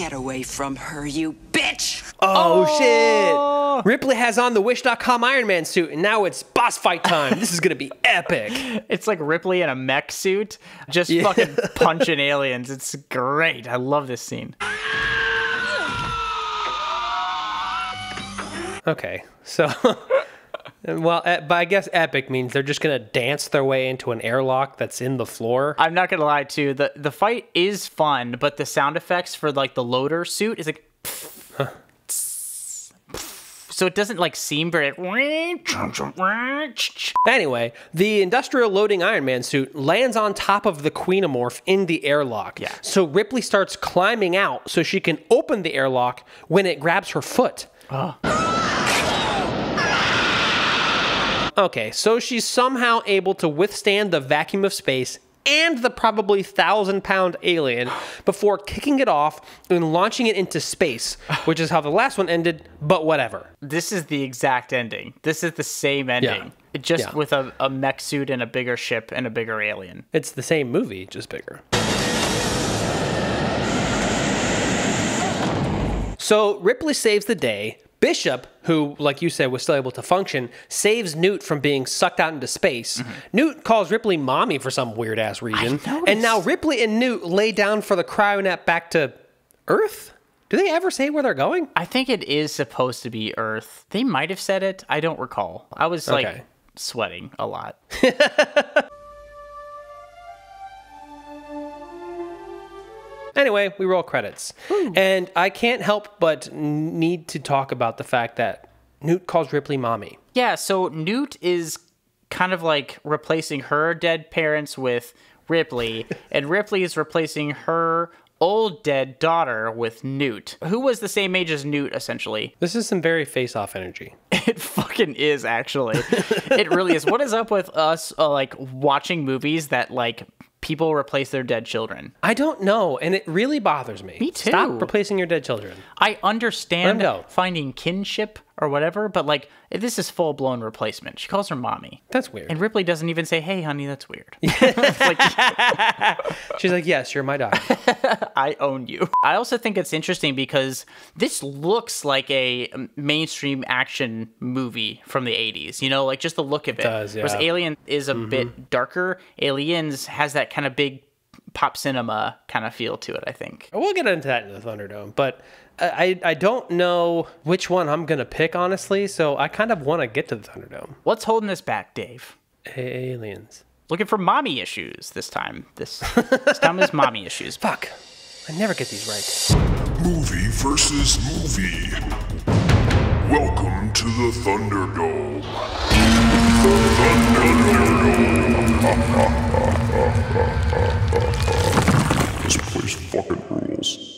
Get away from her, you bitch! Oh, shit! Ripley has on the Wish.com Iron Man suit, and now it's boss fight time. This is gonna be [laughs] epic. It's like Ripley in a mech suit, just Yeah. fucking [laughs] punching aliens. It's great. I love this scene. Okay, so. [laughs] [laughs] Well, but I guess epic means they're just gonna dance their way into an airlock that's in the floor. I'm not gonna lie too. The the fight is fun, but the sound effects for like the loader suit is like [laughs] so it doesn't like seem very [laughs] Anyway, the industrial loading Iron Man suit lands on top of the Queenomorph in the airlock. Yeah. So Ripley starts climbing out so she can open the airlock when it grabs her foot. Okay, so she's somehow able to withstand the vacuum of space and the probably thousand pound alien before kicking it off and launching it into space, [sighs] which is how the last one ended, but whatever. This is the exact ending. This is the same ending. It Just Yeah. with a, a mech suit and a bigger ship and a bigger alien. It's the same movie, just bigger. So Ripley saves the day. Bishop, who, like you said, was still able to function, saves Newt from being sucked out into space. Mm-hmm. Newt calls Ripley mommy for some weird ass reason. And now Ripley and Newt lay down for the cryonet back to Earth? Do they ever say where they're going? I think it is supposed to be Earth. They might have said it. I don't recall. I was like sweating a lot. [laughs] Anyway, we roll credits. And I can't help but need to talk about the fact that Newt calls Ripley mommy. Yeah, so Newt is kind of like replacing her dead parents with Ripley, [laughs] and Ripley is replacing her old dead daughter with Newt, who was the same age as Newt, essentially. This is some very face off energy. [laughs] It fucking is, actually. it really is. What is up with us, uh, like, watching movies that, like, people replace their dead children? I don't know, and it really bothers me. Me too. Stop replacing your dead children. I understand finding kinship or whatever, but like this is full blown replacement. She calls her mommy. That's weird. And Ripley doesn't even say, "Hey, honey, that's weird." [laughs] [laughs] She's like, yes, you're my daughter. [laughs] I own you. I also think it's interesting because this looks like a mainstream action movie from the 80s. You know, like just the look of it. does, Whereas yeah. Mm-hmm. Alien is a bit darker. Aliens has that kind of big pop cinema kind of feel to it, I think. we'll get into that in the Thunderdome, but I, I don't know which one I'm going to pick, honestly, so I kind of want to get to the Thunderdome. What's holding us back, Dave? Aliens. Looking for mommy issues this time. This, this time is mommy issues. [laughs] Fuck. I never get these right. Movie versus movie. Welcome to the Thunderdome. Thunderdome. [laughs] this place fucking rules.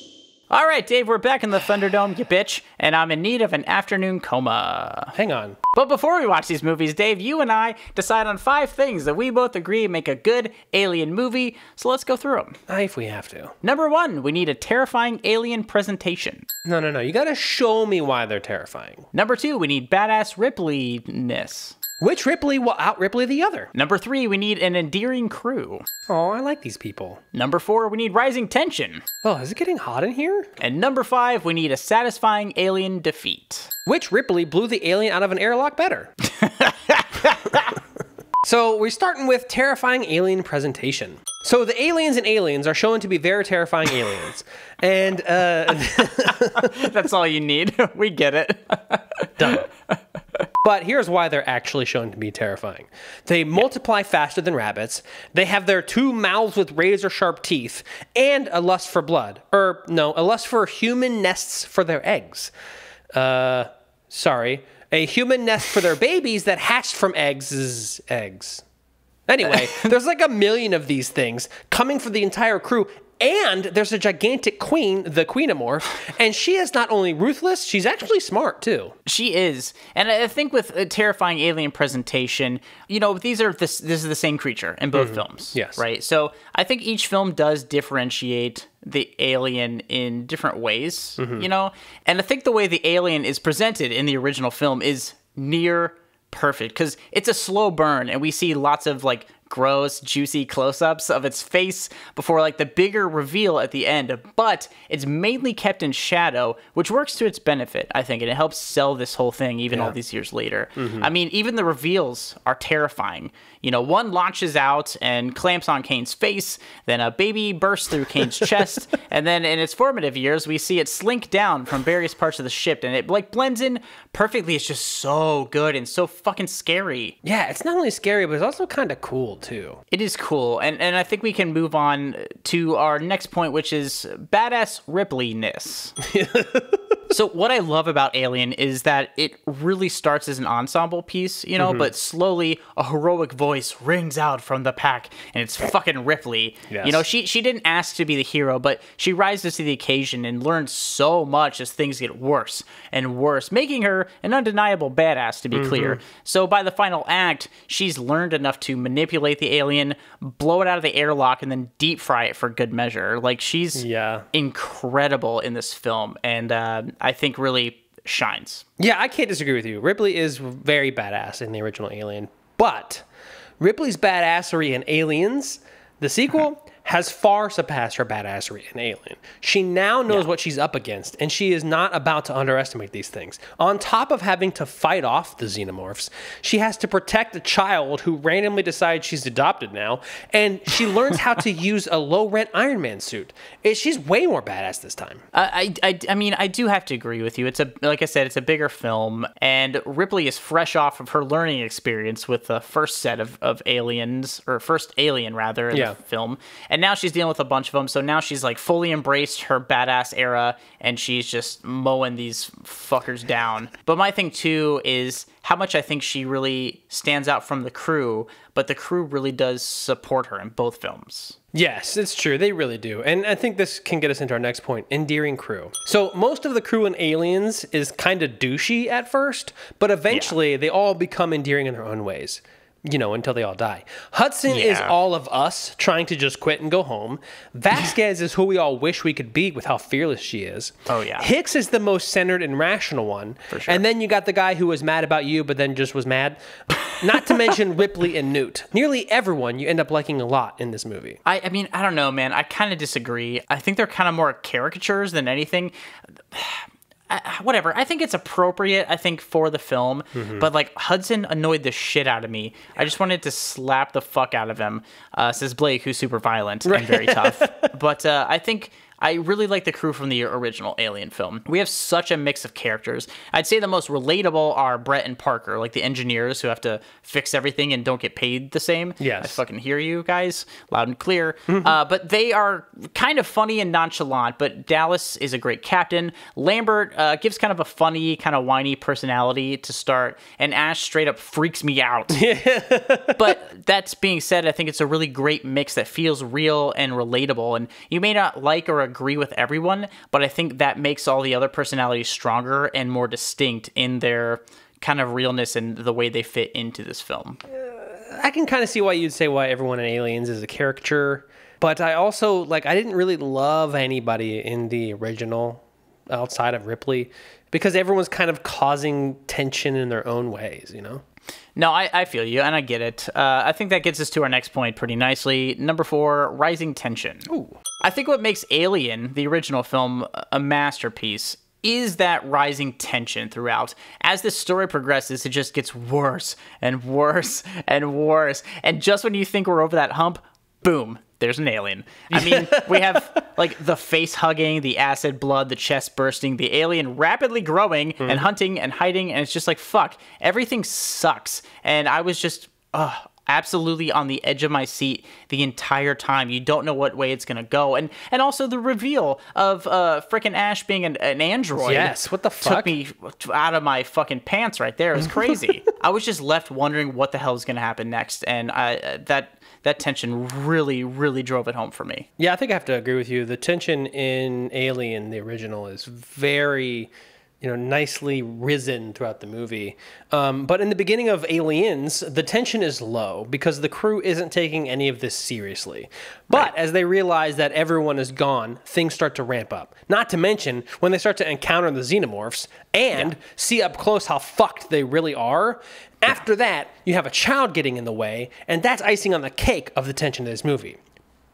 All right, Dave, we're back in the Thunderdome, you bitch, and I'm in need of an afternoon coma. Hang on. But before we watch these movies, Dave, you and I decide on five things that we both agree make a good alien movie, so let's go through them. Ah, if we have to. Number one, we need a terrifying alien presentation. No, no, no. You got to show me why they're terrifying. Number two, we need badass Ripley-ness. Which Ripley will out Ripley the other? Number three, we need an endearing crew. Oh, I like these people. Number four, we need rising tension. Oh, is it getting hot in here? And number five, we need a satisfying alien defeat. Which Ripley blew the alien out of an airlock better? [laughs] so we're starting with terrifying alien presentation. So the aliens and aliens are shown to be very terrifying aliens. And uh [laughs] That's all you need. [laughs] we get it. Done. But here's why they're actually shown to be terrifying. They multiply faster than rabbits. They have their two mouths with razor sharp teeth and a lust for blood. Or no, a lust for human nests for their eggs. Uh sorry. A human nest for their babies that hatched from eggs eggs. Anyway, [laughs] there's like a million of these things coming for the entire crew. And there's a gigantic queen, the Queenomorph, and she is not only ruthless, she's actually smart too. She is, and I think with a terrifying alien presentation, you know, these are this this is the same creature in both mm-hmm. films. Yes. right. So I think each film does differentiate the alien in different ways. Mm-hmm. You know, and I think the way the alien is presented in the original film is near perfect because it's a slow burn, and we see lots of like gross, juicy close-ups of its face before like the bigger reveal at the end. But it's mainly kept in shadow, which works to its benefit, I think, and it helps sell this whole thing even all these years later. Mhm. I mean, even the reveals are terrifying. You know, one launches out and clamps on Kane's face, then a baby bursts through Kane's [laughs] chest, and then in its formative years, we see it slink down from various parts of the ship, and it like blends in perfectly. It's just so good and so fucking scary. Yeah, it's not only scary, but it's also kind of cool too. It is cool, and and I think we can move on to our next point, which is badass Ripley-ness. [laughs] so what I love about Alien is that it really starts as an ensemble piece, you know, Mhm. but slowly a heroic voice rings out from the pack, and it's fucking Ripley. Yes. You know, she she didn't ask to be the hero, but she rises to the occasion and learns so much as things get worse and worse, making her an undeniable badass. To be clear, Mhm. so by the final act, she's learned enough to manipulate the alien, blow it out of the airlock, and then deep fry it for good measure. Like she's yeah incredible in this film, and uh, I think really shines. Yeah, I can't disagree with you. Ripley is very badass in the original Alien, but Ripley's badassery in Aliens, the sequel, has far surpassed her badassery in Alien. She now knows what she's up against, and she is not about to underestimate these things. On top of having to fight off the xenomorphs, she has to protect a child who randomly decides she's adopted now, and she learns how to [laughs] use a low rent Iron Man suit. It, she's way more badass this time. I, I, I mean, I do have to agree with you. It's a like I said, it's a bigger film, and Ripley is fresh off of her learning experience with the first set of, of aliens, or first alien rather, in Yeah. the film, and now she's dealing with a bunch of them. So now she's like fully embraced her badass era, and she's just mowing these fuckers down. But my thing too is how much I think she really stands out from the crew, but the crew really does support her in both films. Yes, it's true. They really do. And I think this can get us into our next point endearing crew. So, most of the crew in Aliens is kind of douchey at first, but eventually they all become endearing in their own ways. You know, until they all die. Hudson is all of us trying to just quit and go home. [laughs] Vasquez is who we all wish we could be with how fearless she is. Oh, yeah. Hicks is the most centered and rational one. For sure. And then you got the guy who was mad about you, but then just was mad. Not to mention [laughs] Ripley and Newt. Nearly everyone you end up liking a lot in this movie. I, I mean, I don't know, man. I kind of disagree. I think they're kind of more caricatures than anything. I, whatever. I think it's appropriate. I think for the film, Mhm. but like Hudson annoyed the shit out of me. I just wanted to slap the fuck out of him. Uh, says Blake, who's super violent and very tough. [laughs] But uh, I think. I really like the crew from the original Alien film. We have such a mix of characters. I'd say the most relatable are Brett and Parker, like the engineers who have to fix everything and don't get paid the same. Yes. I fucking hear you guys loud and clear. uh, but they are kind of funny and nonchalant. But Dallas is a great captain. Lambert uh, gives kind of a funny, kind of whiny personality to start, and Ash straight up freaks me out. [laughs] but that's being said, I think it's a really great mix that feels real and relatable. And you may not like or agree with everyone, but I think that makes all the other personalities stronger and more distinct in their kind of realness and the way they fit into this film. Uh, I can kind of see why you'd say why everyone in Aliens is a caricature, but I also like I didn't really love anybody in the original outside of Ripley because everyone's kind of causing tension in their own ways, you know. No, I, I feel you, and I get it. Uh, I think that gets us to our next point pretty nicely. Number four, rising tension. Ooh. I think what makes Alien, the original film, a masterpiece is that rising tension throughout. As the story progresses, it just gets worse and worse and worse. And just when you think we're over that hump, boom, there's an alien. I mean, we have [laughs] like the face hugging, the acid blood, the chest bursting, the alien rapidly growing and hunting and hiding, and it's just like fuck, everything sucks. And I was just uh, absolutely on the edge of my seat the entire time. You don't know what way it's gonna go, and and also the reveal of uh freaking Ash being an, an android. Yes, what the fuck? Took me out of my fucking pants right there. It was crazy. [laughs] I was just left wondering what the hell is gonna happen next, and I uh, that that tension really really drove it home for me. Yeah, I think I have to agree with you. The tension in Alien, the original, is very you know, nicely risen throughout the movie. Um, but in the beginning of Aliens, the tension is low because the crew isn't taking any of this seriously. But as they realize that everyone is gone, things start to ramp up. Not to mention when they start to encounter the xenomorphs and see up close how fucked they really are. After that, you have a child getting in the way, and that's icing on the cake of the tension of this movie.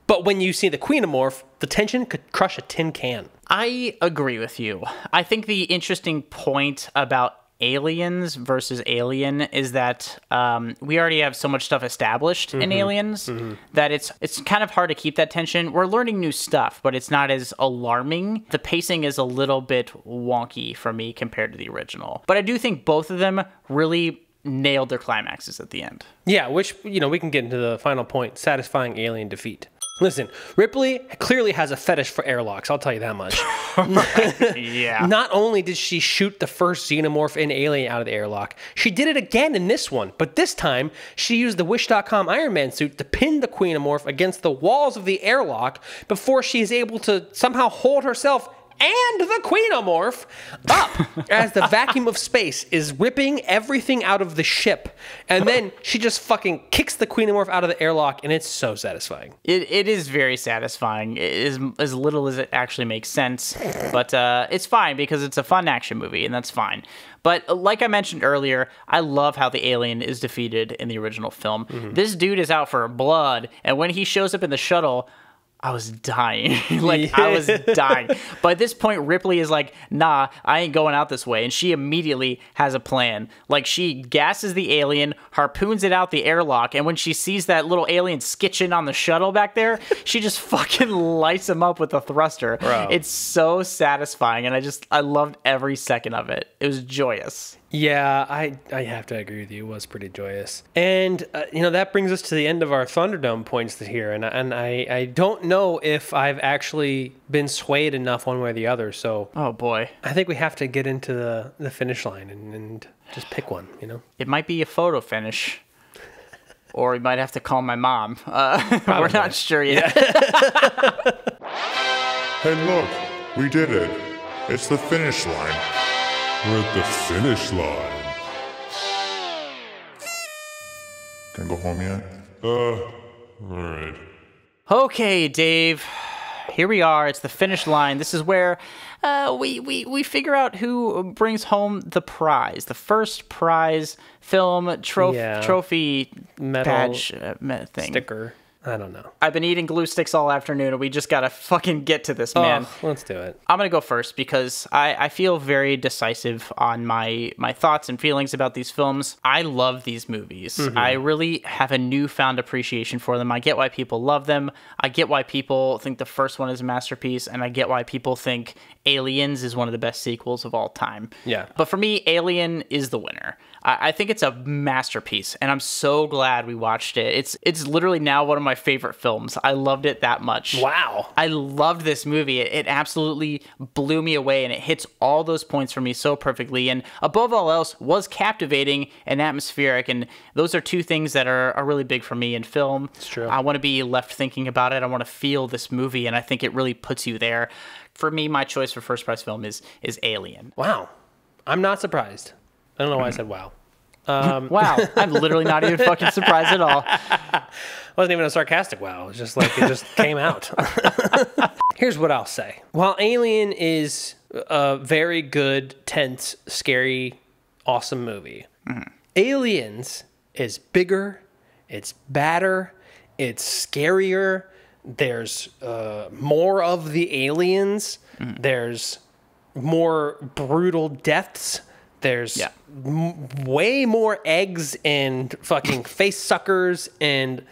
But when you see the Queenomorph, the tension could crush a tin can. I agree with you. I think the interesting point about Aliens versus Alien is that um, we already have so much stuff established in Mhm. Aliens Mhm. that it's it's kind of hard to keep that tension. We're learning new stuff, but it's not as alarming. The pacing is a little bit wonky for me compared to the original. But I do think both of them really nailed their climaxes at the end. Yeah, which, you know, we can get into the final point satisfying alien defeat. Listen, Ripley clearly has a fetish for airlocks, I'll tell you that much. [laughs] yeah. Not only did she shoot the first xenomorph in Alien out of the airlock, she did it again in this one, but this time she used the Wish.com Iron Man suit to pin the Queenomorph against the walls of the airlock before she is able to somehow hold herself and the Queenomorph up [laughs] as the vacuum of space is ripping everything out of the ship. And then she just fucking kicks the Queenomorph out of the airlock, and it's so satisfying. It, it is very satisfying, It is as little as it actually makes sense, but uh, it's fine because it's a fun action movie, and that's fine. But uh, like I mentioned earlier, I love how the alien is defeated in the original film. This dude is out for blood, and when he shows up in the shuttle, I was dying. [laughs] like I was [laughs] dying. But at this point, Ripley is like, "Nah, I ain't going out this way," and she immediately has a plan. Like she gasses the alien, harpoons it out the airlock, and when she sees that little alien skitching on the shuttle back there, she just [laughs] fucking lights him up with a thruster. Bro. It's so satisfying, and I just I loved every second of it. It was joyous. Yeah, I, I have to agree with you. It was pretty joyous. And, uh, you know, that brings us to the end of our Thunderdome points here. And, and I, I don't know if I've actually been swayed enough one way or the other. So, oh boy. I think we have to get into the, the finish line and, and just pick one, you know? It might be a photo finish. [laughs] Or we might have to call my mom. Uh, [laughs] we're not sure yet. Hey, [laughs] look, we did it. It's the finish line. We're at the finish line. Can I go home yet? Uh, alright. Okay, Dave. Here we are. It's the finish line. This is where uh, we, we we figure out who brings home the prize, the first prize film trophy Yeah. trophy Metal badge uh, thing. Sticker. I don't know. I've been eating glue sticks all afternoon, and we just gotta fucking get to this, man. Oh, let's do it. I'm gonna go first because I, I feel very decisive on my my thoughts and feelings about these films. I love these movies. Mhm. I really have a newfound appreciation for them. I get why people love them. I get why people think the first one is a masterpiece, and I get why people think Aliens is one of the best sequels of all time. Yeah. But for me, Alien is the winner. I, I think it's a masterpiece, and I'm so glad we watched it. It's it's literally now one of my favorite films. I loved it that much. Wow. I loved this movie. It, it absolutely blew me away, and it hits all those points for me so perfectly. And above all else, was captivating and atmospheric. And those are two things that are, are really big for me in film. It's true. I want to be left thinking about it. I want to feel this movie, and I think it really puts you there. For me, my choice for first prize film is is Alien. Wow. I'm not surprised. I don't know why I said wow. Um, [laughs] Wow, I'm literally not even fucking surprised at all. [laughs] wasn't even a sarcastic wow. It was just like it just [laughs] came out. Here's what I'll say. While Alien is a very good, tense, scary, awesome movie, Aliens is bigger, it's badder, it's scarier. There's uh, more of the aliens. There's more brutal deaths. There's m- way more eggs and fucking [coughs] face suckers, and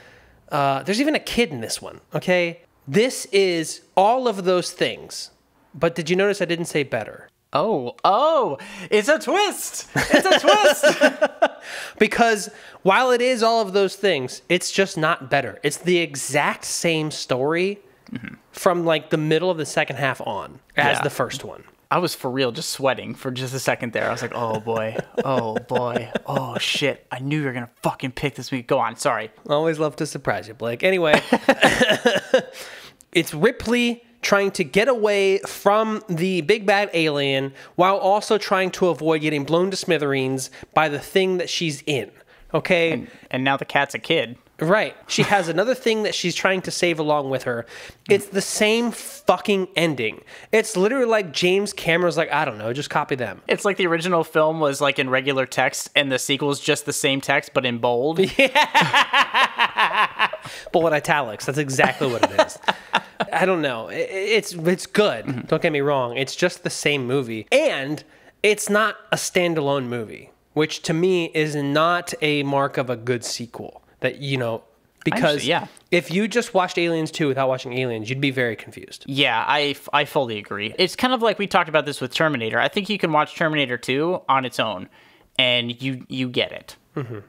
uh, there's even a kid in this one. Okay, this is all of those things. But did you notice I didn't say better? Oh, oh, it's a twist. It's a twist. [laughs] [laughs] because while it is all of those things, it's just not better. It's the exact same story from like the middle of the second half on as Yeah. the first one. I was for real just sweating for just a second there. I was like, oh boy, oh boy, oh shit. I knew you were going to fucking pick this week. Go on, sorry. Always love to surprise you, Blake. Anyway, [laughs] it's Ripley trying to get away from the big bad alien while also trying to avoid getting blown to smithereens by the thing that she's in. Okay. And, and now the cat's a kid. Right. She has another thing that she's trying to save along with her. It's the same fucking ending. It's literally like James Cameron's like, I don't know, just copy them. It's like the original film was like in regular text, and the sequel is just the same text but in bold. [laughs] Yeah. but Bold italics. That's exactly what it is. I don't know. It's it's good. Mm-hmm. Don't get me wrong. It's just the same movie, and it's not a standalone movie, which to me is not a mark of a good sequel. That you know, because yeah. if you just watched Aliens two without watching Aliens, you'd be very confused. Yeah, I, f- I fully agree. It's kind of like we talked about this with Terminator. I think you can watch Terminator 2 on its own and you you get it.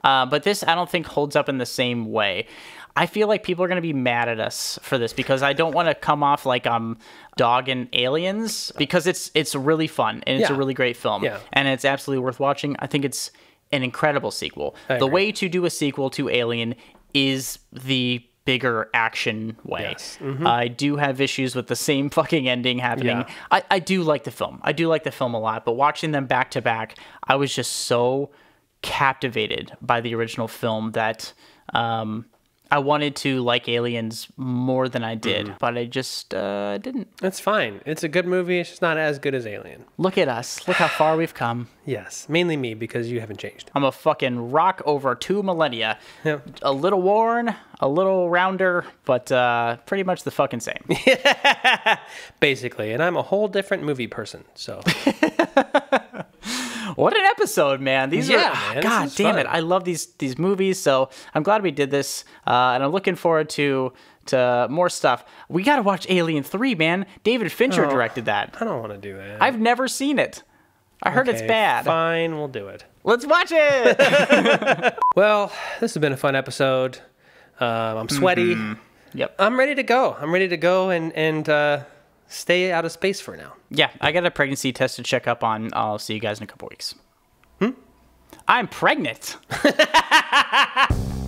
Uh, but this I don't think holds up in the same way. I feel like people are going to be mad at us for this because I don't want to come off like I'm dogging aliens because it's it's really fun and it's a really great film Yeah. and it's absolutely worth watching. I think it's an incredible sequel. The way to do a sequel to Alien is the bigger action way. Mhm. I do have issues with the same [laughs] fucking ending happening. Yeah. I, I do like the film. I do like the film a lot, but watching them back to back, I was just so captivated by the original film that um, I wanted to like Aliens more than I did, but I just uh, didn't. That's fine. It's a good movie. It's just not as good as Alien. Look at us. Look how far we've come. Yes, mainly me because you haven't changed. I'm a fucking rock over two millennia. Yeah. A little worn, a little rounder, but uh, pretty much the fucking same. [laughs] Basically, and I'm a whole different movie person. So [laughs] What an episode, man! These Yeah, are man, God damn fun. it! I love these these movies, so I'm glad we did this, uh, and I'm looking forward to to more stuff. We got to watch Alien Three, man. David Fincher Oh, directed that. I don't want to do that. I've never seen it. I heard it's bad. Fine, we'll do it. Let's watch it. [laughs] [laughs] Well, this has been a fun episode. Um, I'm sweaty. Yep. I'm ready to go. I'm ready to go and and uh, stay out of space for now. yeah, I got a pregnancy test to check up on. I'll see you guys in a couple weeks. Hmm? I'm pregnant. [laughs]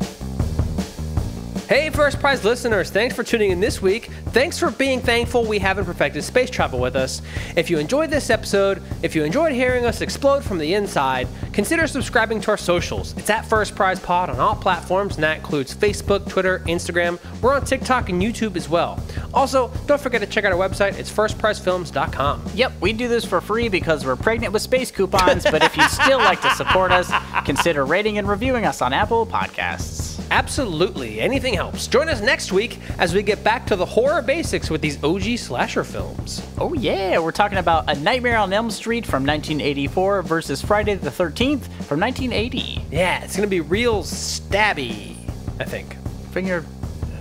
Hey, First Prize listeners, thanks for tuning in this week. Thanks for being thankful we haven't perfected space travel with us. If you enjoyed this episode, if you enjoyed hearing us explode from the inside, consider subscribing to our socials. It's at First Prize Pod on all platforms, and that includes Facebook, Twitter, Instagram. We're on TikTok and YouTube as well. Also, don't forget to check out our website. It's firstprizefilms.com. Yep, we do this for free because we're pregnant with space coupons, but if you'd still like to support us, consider rating and reviewing us on Apple Podcasts. Absolutely. Anything helps. Join us next week as we get back to the horror basics with these OG slasher films. Oh, yeah, we're talking about A Nightmare on Elm Street from 1984 versus Friday the 13th from 1980. Yeah, it's going to be real stabby, I think. Finger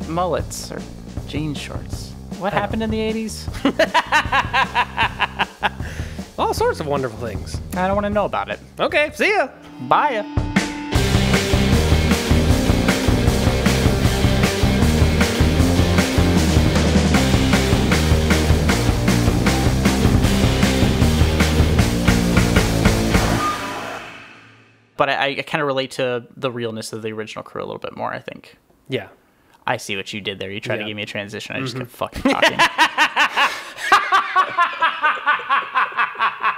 mullets or jean shorts. What happened in the 80s? [laughs] All sorts of wonderful things. I don't want to know about it. Okay, see ya. Bye but I, I kind of relate to the realness of the original crew a little bit more. I think. Yeah. I see what you did there. You tried yeah. to give me a transition. I just mm-hmm. kept fucking talking. [laughs] [laughs]